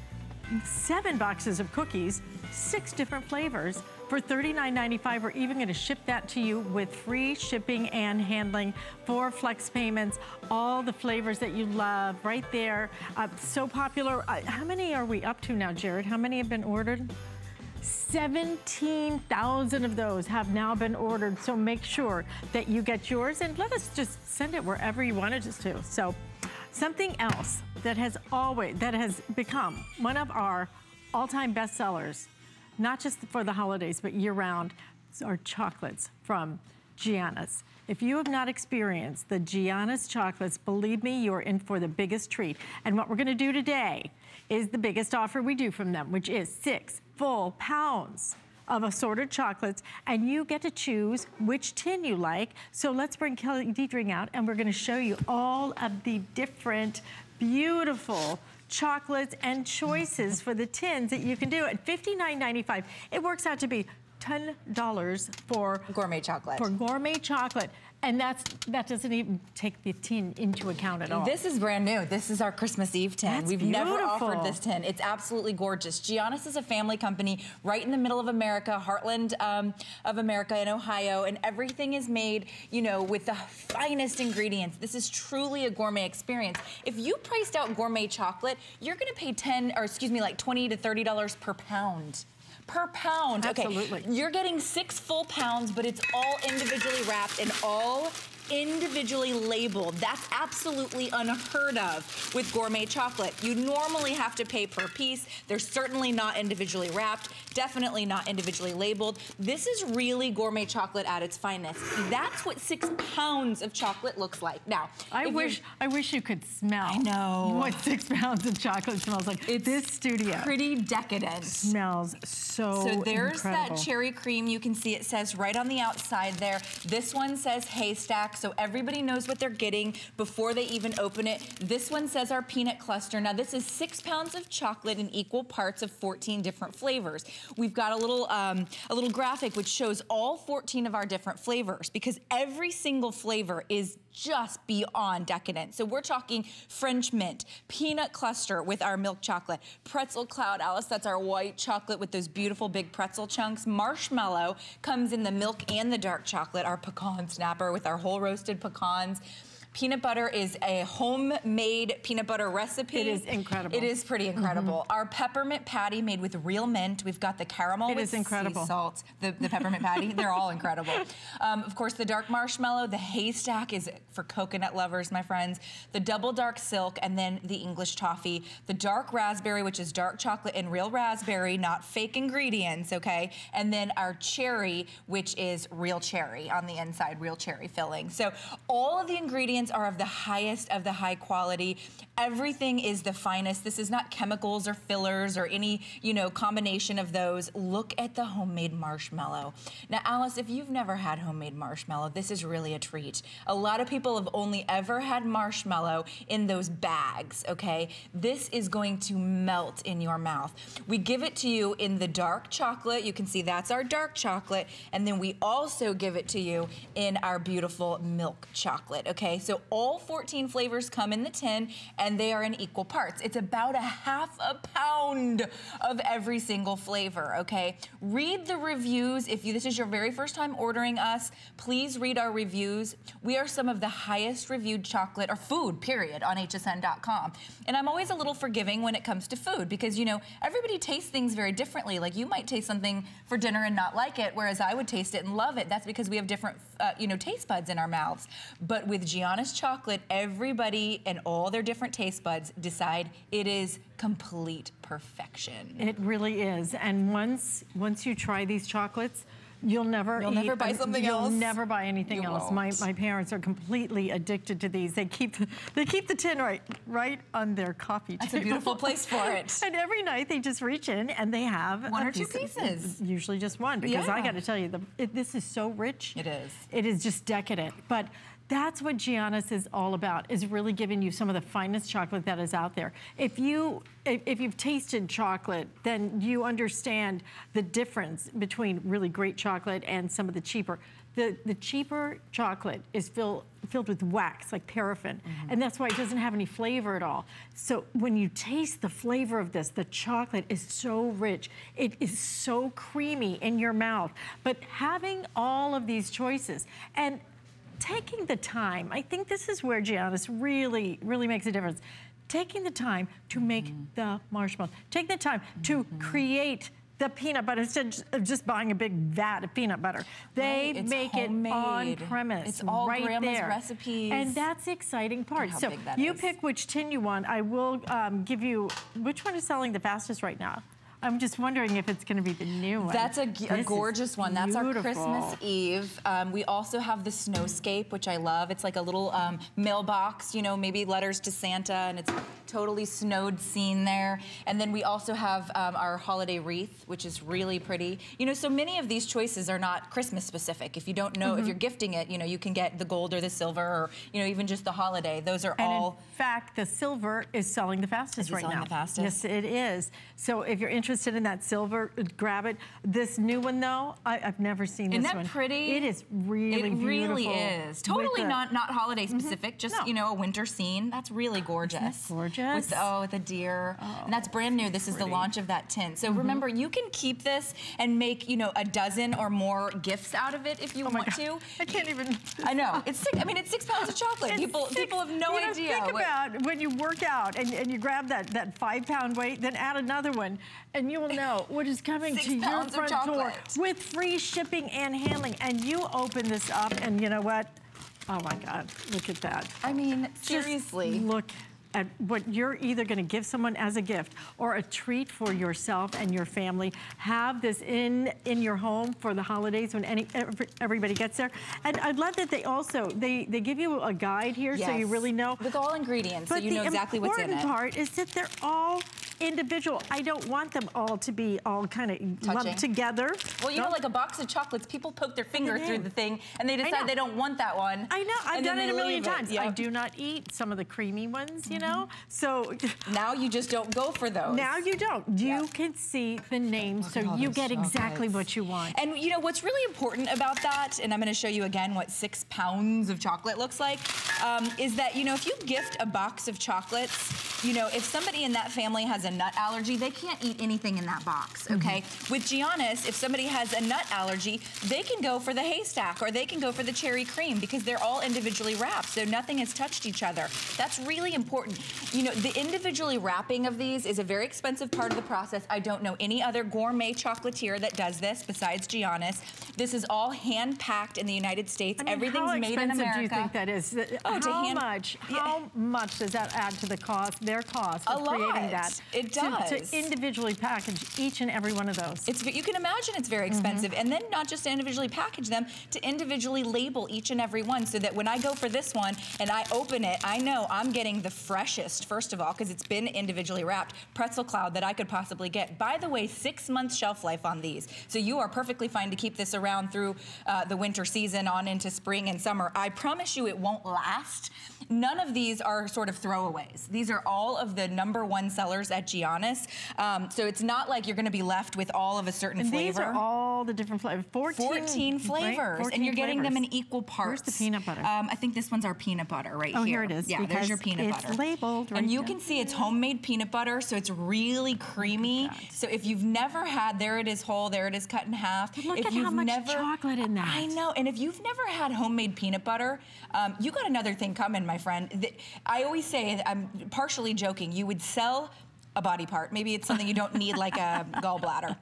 seven boxes of cookies, six different flavors for $39.95. We're even gonna ship that to you with free shipping and handling for flex payments, all the flavors that you love right there. Uh, so popular. Uh, how many are we up to now, Jared? How many have been ordered? 17,000 of those have now been ordered. So make sure that you get yours and let us just send it wherever you wanted us to. So something else that has always, that has become one of our all-time bestsellers, not just for the holidays, but year round, are chocolates from Giannios. If you have not experienced the Giannios chocolates, believe me, you're in for the biggest treat. And what we're gonna do today is the biggest offer we do from them, which is six full pounds of assorted chocolates, and you get to choose which tin you like. So let's bring Kelly Diedring out, and we're gonna show you all of the different beautiful chocolates and choices for the tins that you can do at $59.95. It works out to be $10 for Gourmet chocolate. for gourmet chocolate. And that's that doesn't even take the tin into account at all. This is brand new. This is our Christmas Eve tin. That's We've never offered this tin. It's absolutely gorgeous. Giannios is a family company right in the middle of America, heartland um, of America in Ohio, and everything is made, you know, with the finest ingredients. This is truly a gourmet experience. If you priced out gourmet chocolate, you're going to pay 10 or excuse me, like 20 to 30 dollars per pound. Per pound. Absolutely. Okay. You're getting six full pounds, but it's all individually wrapped and all individually labeled. That's absolutely unheard of with gourmet chocolate. You normally have to pay per piece. They're certainly not individually wrapped, definitely not individually labeled. This is really gourmet chocolate at its finest. That's what six pounds of chocolate looks like. Now, I wish I wish you could smell. I know. what six pounds of chocolate smells like. It's this studio pretty decadent. smells so. So there's incredible. that cherry cream. You can see it says right on the outside there. This one says haystack, so everybody knows what they're getting before they even open it. This one says our peanut cluster. Now this is six pounds of chocolate in equal parts of 14 different flavors. We've got a little um, a little graphic which shows all 14 of our different flavors because every single flavor is just beyond decadent. So we're talking French mint, peanut cluster with our milk chocolate, pretzel cloud, Alyce, that's our white chocolate with those beautiful big pretzel chunks. Marshmallow comes in the milk and the dark chocolate, our pecan snapper with our whole roasted pecans. Peanut butter is a homemade peanut butter recipe. It is incredible. It is pretty incredible. Our peppermint patty made with real mint. We've got the caramel It with is incredible. sea salt. The, the peppermint patty, they're all incredible. Um, of course, the dark marshmallow, the haystack is for coconut lovers, my friends. The double dark silk, and then the English toffee. The dark raspberry, which is dark chocolate and real raspberry, not fake ingredients, okay? And then our cherry, which is real cherry on the inside, real cherry filling. So all of the ingredients ingredients are of the highest of the high quality. Everything is the finest. This is not chemicals or fillers or any, you know, combination of those. Look at the homemade marshmallow. Now, Alyce, if you've never had homemade marshmallow, this is really a treat. A lot of people have only ever had marshmallow in those bags, okay? This is going to melt in your mouth. We give it to you in the dark chocolate. You can see that's our dark chocolate. And then we also give it to you in our beautiful milk chocolate, okay? So all 14 flavors come in the tin and they are in equal parts. It's about a half a pound of every single flavor, okay? Read the reviews. If you, this is your very first time ordering us, please read our reviews. We are some of the highest reviewed chocolate or food, period, on hsn.com. And I'm always a little forgiving when it comes to food because, you know, everybody tastes things very differently. Like you might taste something for dinner and not like it, whereas I would taste it and love it. That's because we have different, uh, you know, taste buds in our mouths. But with Chocolate, everybody and all their different taste buds decide it is complete perfection. It really is. And once once you try these chocolates, you'll never You'll never buy something else. you'll never buy anything You else. My won't. my parents are completely addicted to these. They keep they keep the tin right right on their coffee That's a beautiful place for it. and every night they just reach in and they have One or two piece of- pieces. usually just one because I got to tell you, the, it, this is so rich. It is. It is just decadent. But that's what Giannios is all about, is really giving you some of the finest chocolate that is out there. If you if, you've tasted chocolate, then you understand the difference between really great chocolate and some of the cheaper. The, the cheaper chocolate is filled filled with wax, like paraffin, mm-hmm. and that's why it doesn't have any flavor at all. So when you taste the flavor of this, the chocolate is so rich. It is so creamy in your mouth. But having all of these choices and taking the time, I think this is where Giannios really, really makes a difference. Taking the time to make the marshmallow, taking the time to create the peanut butter instead of just buying a big vat of peanut butter. They Right, make it on premise. It's all right grandma's there. recipes. And that's the exciting part. so you is. pick which tin you want. I will um, give you, which one is selling the fastest right now? I'm just wondering if it's going to be the new one. That's a, is gorgeous one. That's our. Christmas Eve. Um, we also have the Snowscape, which I love. It's like a little um, mailbox, you know, maybe letters to Santa, and it's totally snowed scene there. And then we also have um, our holiday wreath, which is really pretty. You know, so many of these choices are not Christmas specific. If you don't know, Mm-hmm. if you're gifting it, you know, you can get the gold or the silver, or you know, even just the holiday. Those are And all. in fact, the silver is selling the fastest right selling now. the fastest? Yes, it is. So if you're interested in that silver, uh, grab it. This new one, though, I, I've never seen Isn't this that pretty? It is really It really is. Totally the- not not holiday specific, just No. you know a winter scene. That's really gorgeous. gorgeous? With the, oh, with the deer. and that's brand new. This is the launch of that tin. Mm-hmm. So remember, you can keep this and make you know a dozen or more gifts out of it if you Oh want to. I can't even. I know it's six. I mean, it's six pounds of chocolate. It's people six- people have no you know, idea. Think what- about when you work out and, and you grab that, that five pound weight, then add another one, and you will know what is coming to your front door with free shipping and handling. And you open this up, and you know what? Oh my God, look at that. I mean, Just seriously. look at what you're either going to give someone as a gift or a treat for yourself and your family. Have this in in your home for the holidays when any every, everybody gets there. And I love that they also they they give you a guide here so you really know. with all ingredients, so you know exactly what's in it. the important part is that they're all individual. I don't want them all to be all kind of lumped together. Well, you know, like a box of chocolates, people poke their finger at through the thing and they decide they don't want that one. I know. I've done it a million leave it. times. I do not eat some of the creamy ones, you know. So Now you just don't go for those. Now you don't. You Yeah. can see the name, so you those get exactly what you want. And you know what's really important about that, and I'm going to show you again what six pounds of chocolate looks like, um, is that you know if you gift a box of chocolates, you know if somebody in that family has a nut allergy, they can't eat anything in that box. Mm-hmm. Okay. With Giannios, if somebody has a nut allergy, they can go for the haystack or they can go for the cherry cream because they're all individually wrapped, so nothing has touched each other. That's really important. You know the individually wrapping of these is a very expensive part of the process. I don't know any other gourmet chocolatier that does this besides Giannios. This is all hand packed in the United States. I mean, Everything's made in expensive America. do you think that is? Oh, to how much? Yeah. How much does that add to the cost? their cost of creating that. It to- does. To, individually package each and every one of those. It's you can imagine it's very expensive, and then not just to individually package them, to individually label each and every one, so that when I go for this one and I open it, I know I'm getting the freshest. First of all, because it's been individually wrapped pretzel cloud that I could possibly get. By the way, six months shelf life on these, so you are perfectly fine to keep this around through uh, the winter season on into spring and summer. I promise you, it won't last. None of these are sort of throwaways. These are all of the number one sellers at Giannios. Um, so it's not like you're going to be left with all of a certain and flavor. these are all the different flavors. 14, 14 right? flavors, 14 and you're getting them in equal parts. Where's the peanut butter? Um, I think this one's our peanut butter right Oh, here. here it is, Yeah, there's your peanut it's butter. labeled right and you can see it's homemade peanut butter, so it's really creamy. So if you've never had, there it is whole, there it is cut in half. look if at how much never, chocolate in that. I know, and if you've never had homemade peanut butter, um, you got another thing coming, my friend. I always say, I'm partially joking, you would sell a body part. Maybe it's something you don't need, like a gallbladder,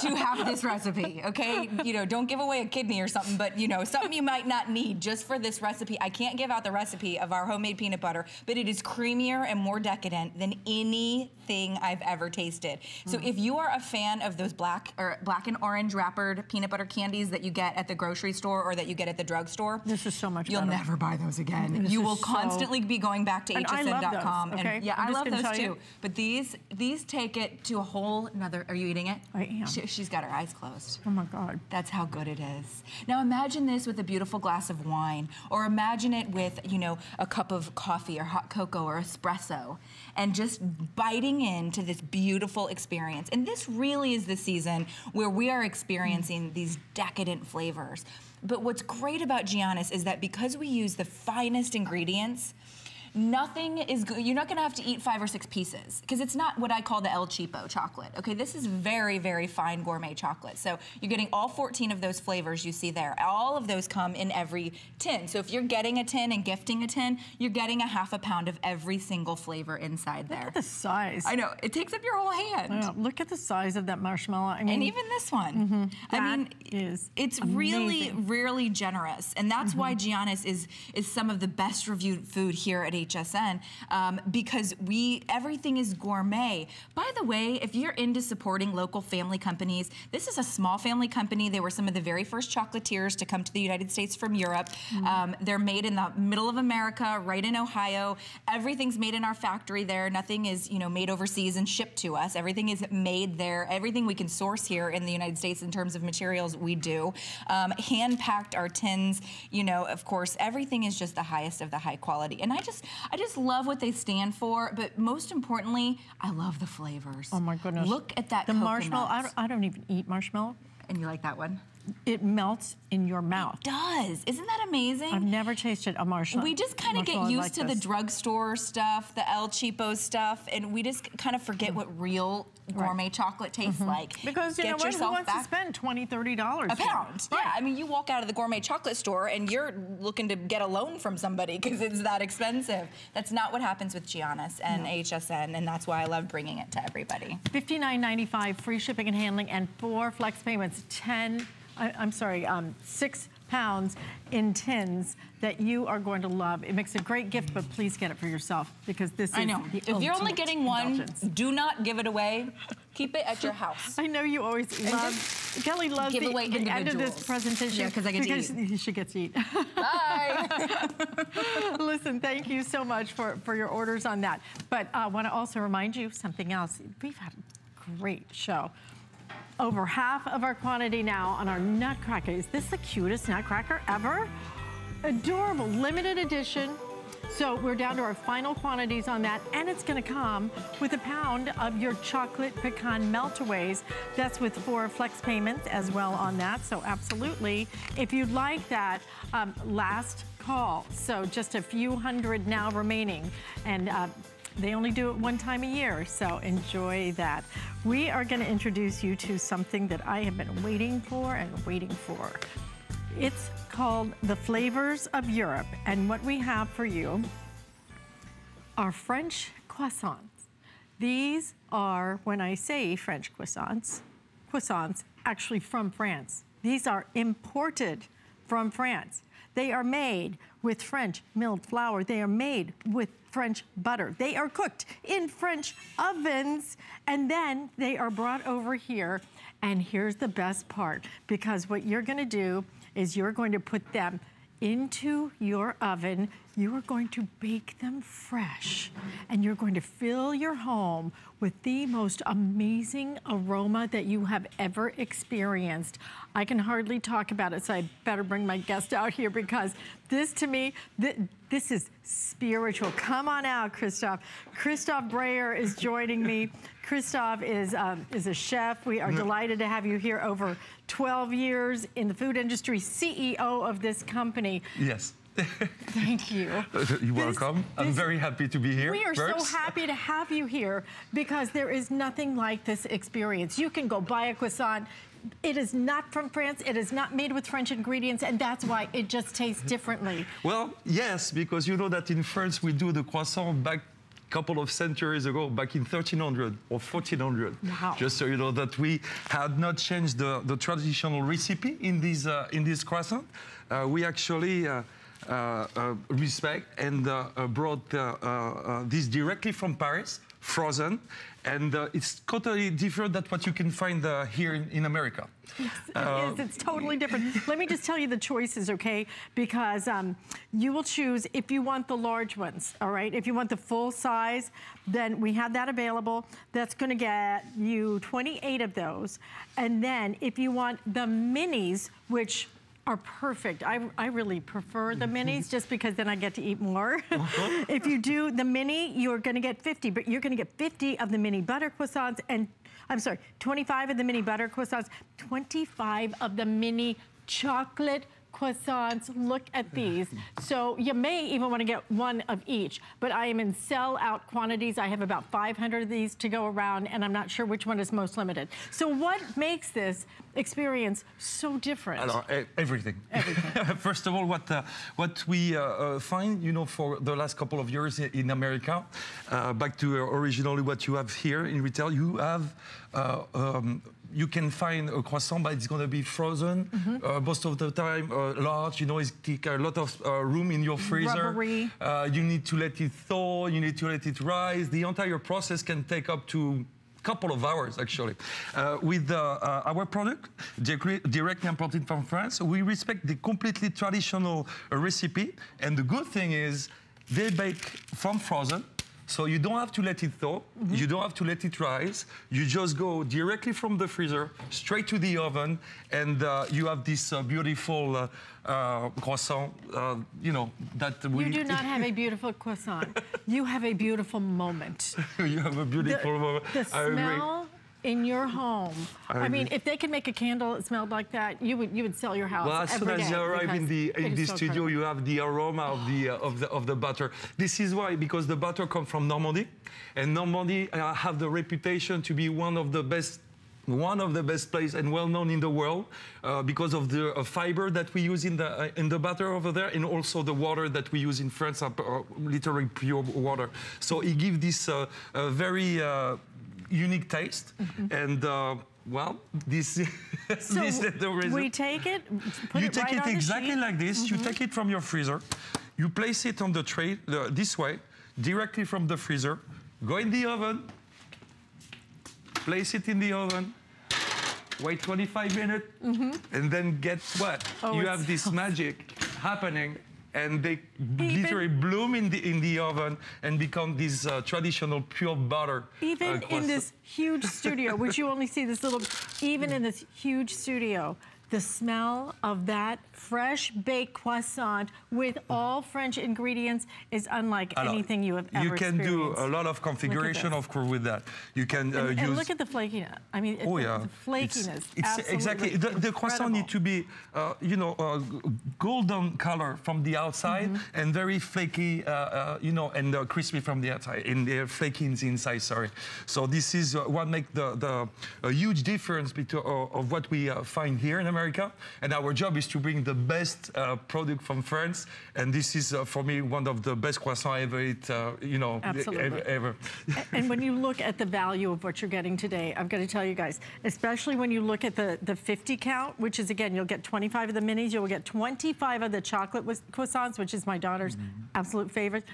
to have this recipe. Okay, you know, don't give away a kidney or something, but you know, something you might not need just for this recipe. I can't give out the recipe of our homemade peanut butter, but it is creamier and more decadent than anything I've ever tasted. So mm. if you are a fan of those black or black and orange wrappered peanut butter candies that you get at the grocery store or that you get at the drugstore, This is so much You'll better. never buy those again. This you will so- constantly be going back to And I love those, hsn.com. okay? And yeah, I'm I love those too. you. But these these take it to a whole another. Are you eating it? I am. She, she's got her eyes closed. Oh my God. That's how good it is. Now imagine this with a beautiful glass of wine, or imagine it with, you know, a cup of coffee or hot cocoa or espresso, and just biting into this beautiful experience. And this really is the season where we are experiencing these decadent flavors. But what's great about Giannios is that because we use the finest ingredients, Nothing is good. You're not going to have to eat five or six pieces because it's not what I call the El Cheapo chocolate. Okay, this is very, very fine gourmet chocolate. So you're getting all 14 of those flavors you see there. All of those come in every tin. So if you're getting a tin and gifting a tin, you're getting a half a pound of every single flavor inside there. Look at the size. I know it takes up your whole hand. I. Look at the size of that marshmallow. I mean, And even this one. Mm-hmm. I That mean, is it's really, amazing. really generous, and that's why mm-hmm. Giannios is is some of the best reviewed food here at HSN um, because we everything is gourmet. By the way, if you're into supporting local family companies, this is a small family company. They were some of the very first chocolatiers to come to the United States from Europe. Um, they're made in the middle of America, right in Ohio. Everything's made in our factory there. Nothing is you know made overseas and shipped to us. Everything is made there. Everything we can source here in the United States in terms of materials, we do. Um, hand packed our tins. You know, of course, everything is just the highest of the high quality. And I just, I just love what they stand for. But most importantly, I love the flavors. oh my goodness. Look at that The marshmallow. I don't, I don't even eat marshmallow. And you like that one? It melts in your mouth. It Does isn't that amazing? I've never tasted a marshmallow. we just kind of get used like to the drugstore stuff, the El Cheapo stuff, and we just kind of forget what real gourmet chocolate tastes like. Mm-hmm. Because you get know what? Who wants back to spend 20 $30? a pound. Yeah, I mean, you walk out of the gourmet chocolate store and you're looking to get a loan from somebody because it's that expensive. That's not what happens with Giannios and HSN, and that's why I love bringing it to everybody. $59.95 free shipping and handling and four flex payments 10 I, i'm sorry um, six pounds in tins that you are going to love it makes a great gift but please get it for yourself because this I is know. If you're only getting one, do not give it away. Keep it at your house. I know you always love. Kelly loves give the, away the end of this presentation. Yeah, 'cause I get to because she gets to eat. Bye. Listen, thank you so much for, for your orders on that. But uh, I want to also remind you something else. We've had a great show. Over half of our quantity now on our Nutcracker. Is this the cutest Nutcracker ever? Adorable, limited edition. So we're down to our final quantities on that, and it's gonna come with a pound of your chocolate pecan meltaways. That's with four flex payments as well on that, so absolutely. If you'd like that, um, last call. So just a few hundred now remaining, and uh, they only do it one time a year, so enjoy that. We are gonna introduce you to something that I have been waiting for and waiting for. It's called The Flavors of Europe. And what we have for you are French croissants. These are, when I say French croissants, croissants actually from France. These are imported from France. They are made with French milled flour. They are made with French butter. They are cooked in French ovens, and then they are brought over here. And here's the best part, because what you're gonna do is you're going to put them into your oven. You are going to bake them fresh and you're going to fill your home with the most amazing aroma that you have ever experienced. I can hardly talk about it, so I better bring my guest out here because this to me, th this is spiritual. Come on out, Christophe. Christophe Brayer is joining me. Christophe is, um, is a chef. We are delighted to have you here over 12 years in the food industry, CEO of this company. Yes. Thank you. You're welcome. I'm very happy to be here. We are first. so happy to have you here because there is nothing like this experience. You can go buy a croissant. It is not from France. It is not made with French ingredients, and that's why it just tastes differently. Well, yes, because you know that in France we do the croissant back a couple of centuries ago, back in 1300 or 1400. Wow. Just so you know that we had not changed the, the traditional recipe in this, uh, in this croissant. Uh, we actually uh, respect and uh, uh, brought uh, uh, uh, this directly from Paris, frozen, and uh, it's totally different than what you can find uh, here in, in America. It is. It's totally different. Let me just tell you the choices, okay? Because um, you will choose if you want the large ones, all right? If you want the full size, then we have that available. That's going to get you 28 of those. And then if you want the minis, which are perfect. I, I really prefer the mm-hmm. minis just because then I get to eat more. Uh-huh. if you do the mini, you're gonna get 50, but you're gonna get 50 of the mini butter croissants and, I'm sorry, 25 of the mini butter croissants, 25 of the mini chocolate croissants. Look at these. So you may even want to get one of each, but I am in sell out quantities. I have about 500 of these to go around and I'm not sure which one is most limited. So what makes this experience so different? Alors, e- everything. First of all, what uh, what we uh, uh, find, you know, for the last couple of years in America, uh, back to uh, originally what you have here in retail, you have. Uh, um, you can find a croissant, but it's going to be frozen Mm-hmm. uh, most of the time, uh, large. You know, it's take a lot of uh, room in your freezer. Rubbery. Uh, you need to let it thaw. You need to let it rise. The entire process can take up to a couple of hours actually. Uh, with uh, uh, our product, directly imported from France, we respect the completely traditional uh, recipe. And the good thing is they bake from frozen. So you don't have to let it thaw, you don't have to let it rise. You just go directly from the freezer straight to the oven, and uh, you have this uh, beautiful uh, uh, croissant. Uh, you know that we. You do not have a beautiful croissant. You have a beautiful moment. you have a beautiful moment. The I agree. In your home. I I, mean, if they could make a candle that smelled like that, you would you would sell your house Well, as soon as you arrive in the in the so studio, incredible. you have the aroma of the uh, of the of the butter. This is why because the butter comes from Normandy, and Normandy uh, have the reputation to be one of the best. One of the best places and well known in the world uh, because of the uh, fiber that we use in the uh, in the butter over there, and also the water that we use in France, are uh, literally pure water. So it gives this uh, a very uh, unique taste, and uh, well, this Mm-hmm. So this is the reason we take it, you it take right it exactly. Mm-hmm. like this. You take it from your freezer. You place it on the tray uh, this way, directly from the freezer. Go in the oven. Place it in the oven. Wait 25 minutes, and then get what? Mm-hmm. Oh, you have this magic happening. And they Even- literally bloom in the in the oven and become this uh, traditional pure butter. uh, Even in this huge studio, which you only see this little, even in this huge studio, the smell of that fresh baked croissant with all French ingredients is unlike Alors, anything you have ever You can do a lot of configuration, of course, with that. You can uh, and, and use. look at the flakiness. I mean, Oh yeah, the flakiness. It's, it's exactly the, the croissant need to be, uh, you know, uh, golden color from the outside Mm-hmm. and very flaky, uh, uh, you know, and uh, crispy from the outside, and they're flaky in the flakiness inside. Sorry. So this is uh, what makes the the a huge difference between uh, of what we uh, find here in America. America, and our job is to bring the best uh, product from France. And this is, uh, for me, one of the best croissants I ever eat, uh, you know, Absolutely. ever. ever. and when you look at the value of what you're getting today, I've got to tell you guys, especially when you look at the, the 50 count, which is again, you'll get 25 of the minis, you'll get 25 of the chocolate croissants, which is my daughter's absolute favorite.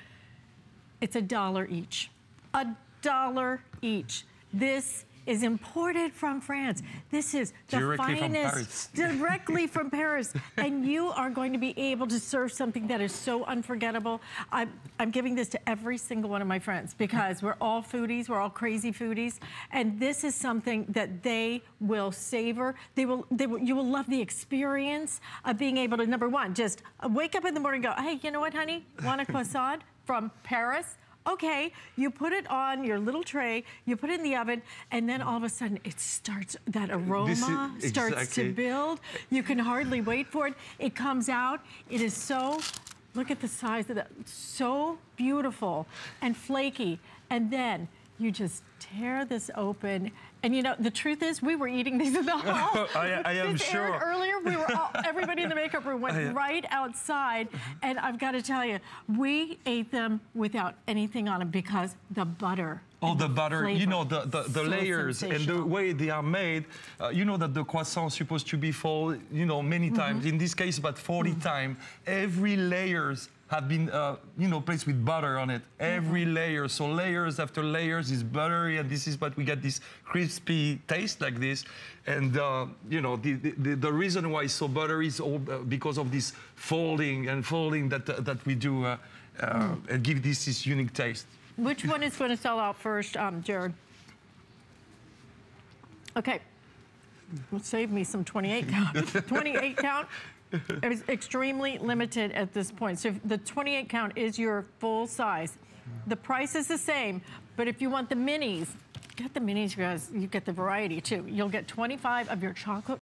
It's a dollar each. A dollar each. This is imported from France. This is the Directly from finest, Paris. directly from Paris. And you are going to be able to serve something that is so unforgettable. I'm, I'm giving this to every single one of my friends because we're all foodies, we're all crazy foodies. And this is something that they will savor. They will, they will, you will love the experience of being able to, number one, just wake up in the morning and go, hey, you know what, honey? Want a croissant from Paris? Okay, you put it on your little tray, you put it in the oven, and then all of a sudden it starts, that aroma is- starts exactly. to build. You can hardly wait for it. It comes out. It is so, look at the size of that, so beautiful and flaky. And then you just tear this open. And you know, the truth is, we were eating these in the hall. I- I am This sure. Earlier, we were all, everybody in the makeup room went right outside. And I've got to tell you, we ate them without anything on them because the butter. All and the butter, you know, the, the, the so layers and the way they are made. Uh, you know that the croissant is supposed to be fold, you know, many Mm-hmm. times. In this case, about 40 Mm. times. Every layers have been, uh, you know, placed with butter on it. Every Mm-hmm. layer. So layers after layers is buttery, and this is what we get this crispy taste like this. And, uh, you know, the, the, the reason why it's so buttery is all uh, because of this folding and folding that, uh, that we do uh, uh, Mm. and give this this unique taste. Which one is going to sell out first, um, Jared? Okay. Save me some 28 count. 28 count is extremely limited at this point. So the 28 count is your full size. The price is the same, but if you want the minis, get the minis, you guys. You get the variety too. You'll get 25 of your chocolate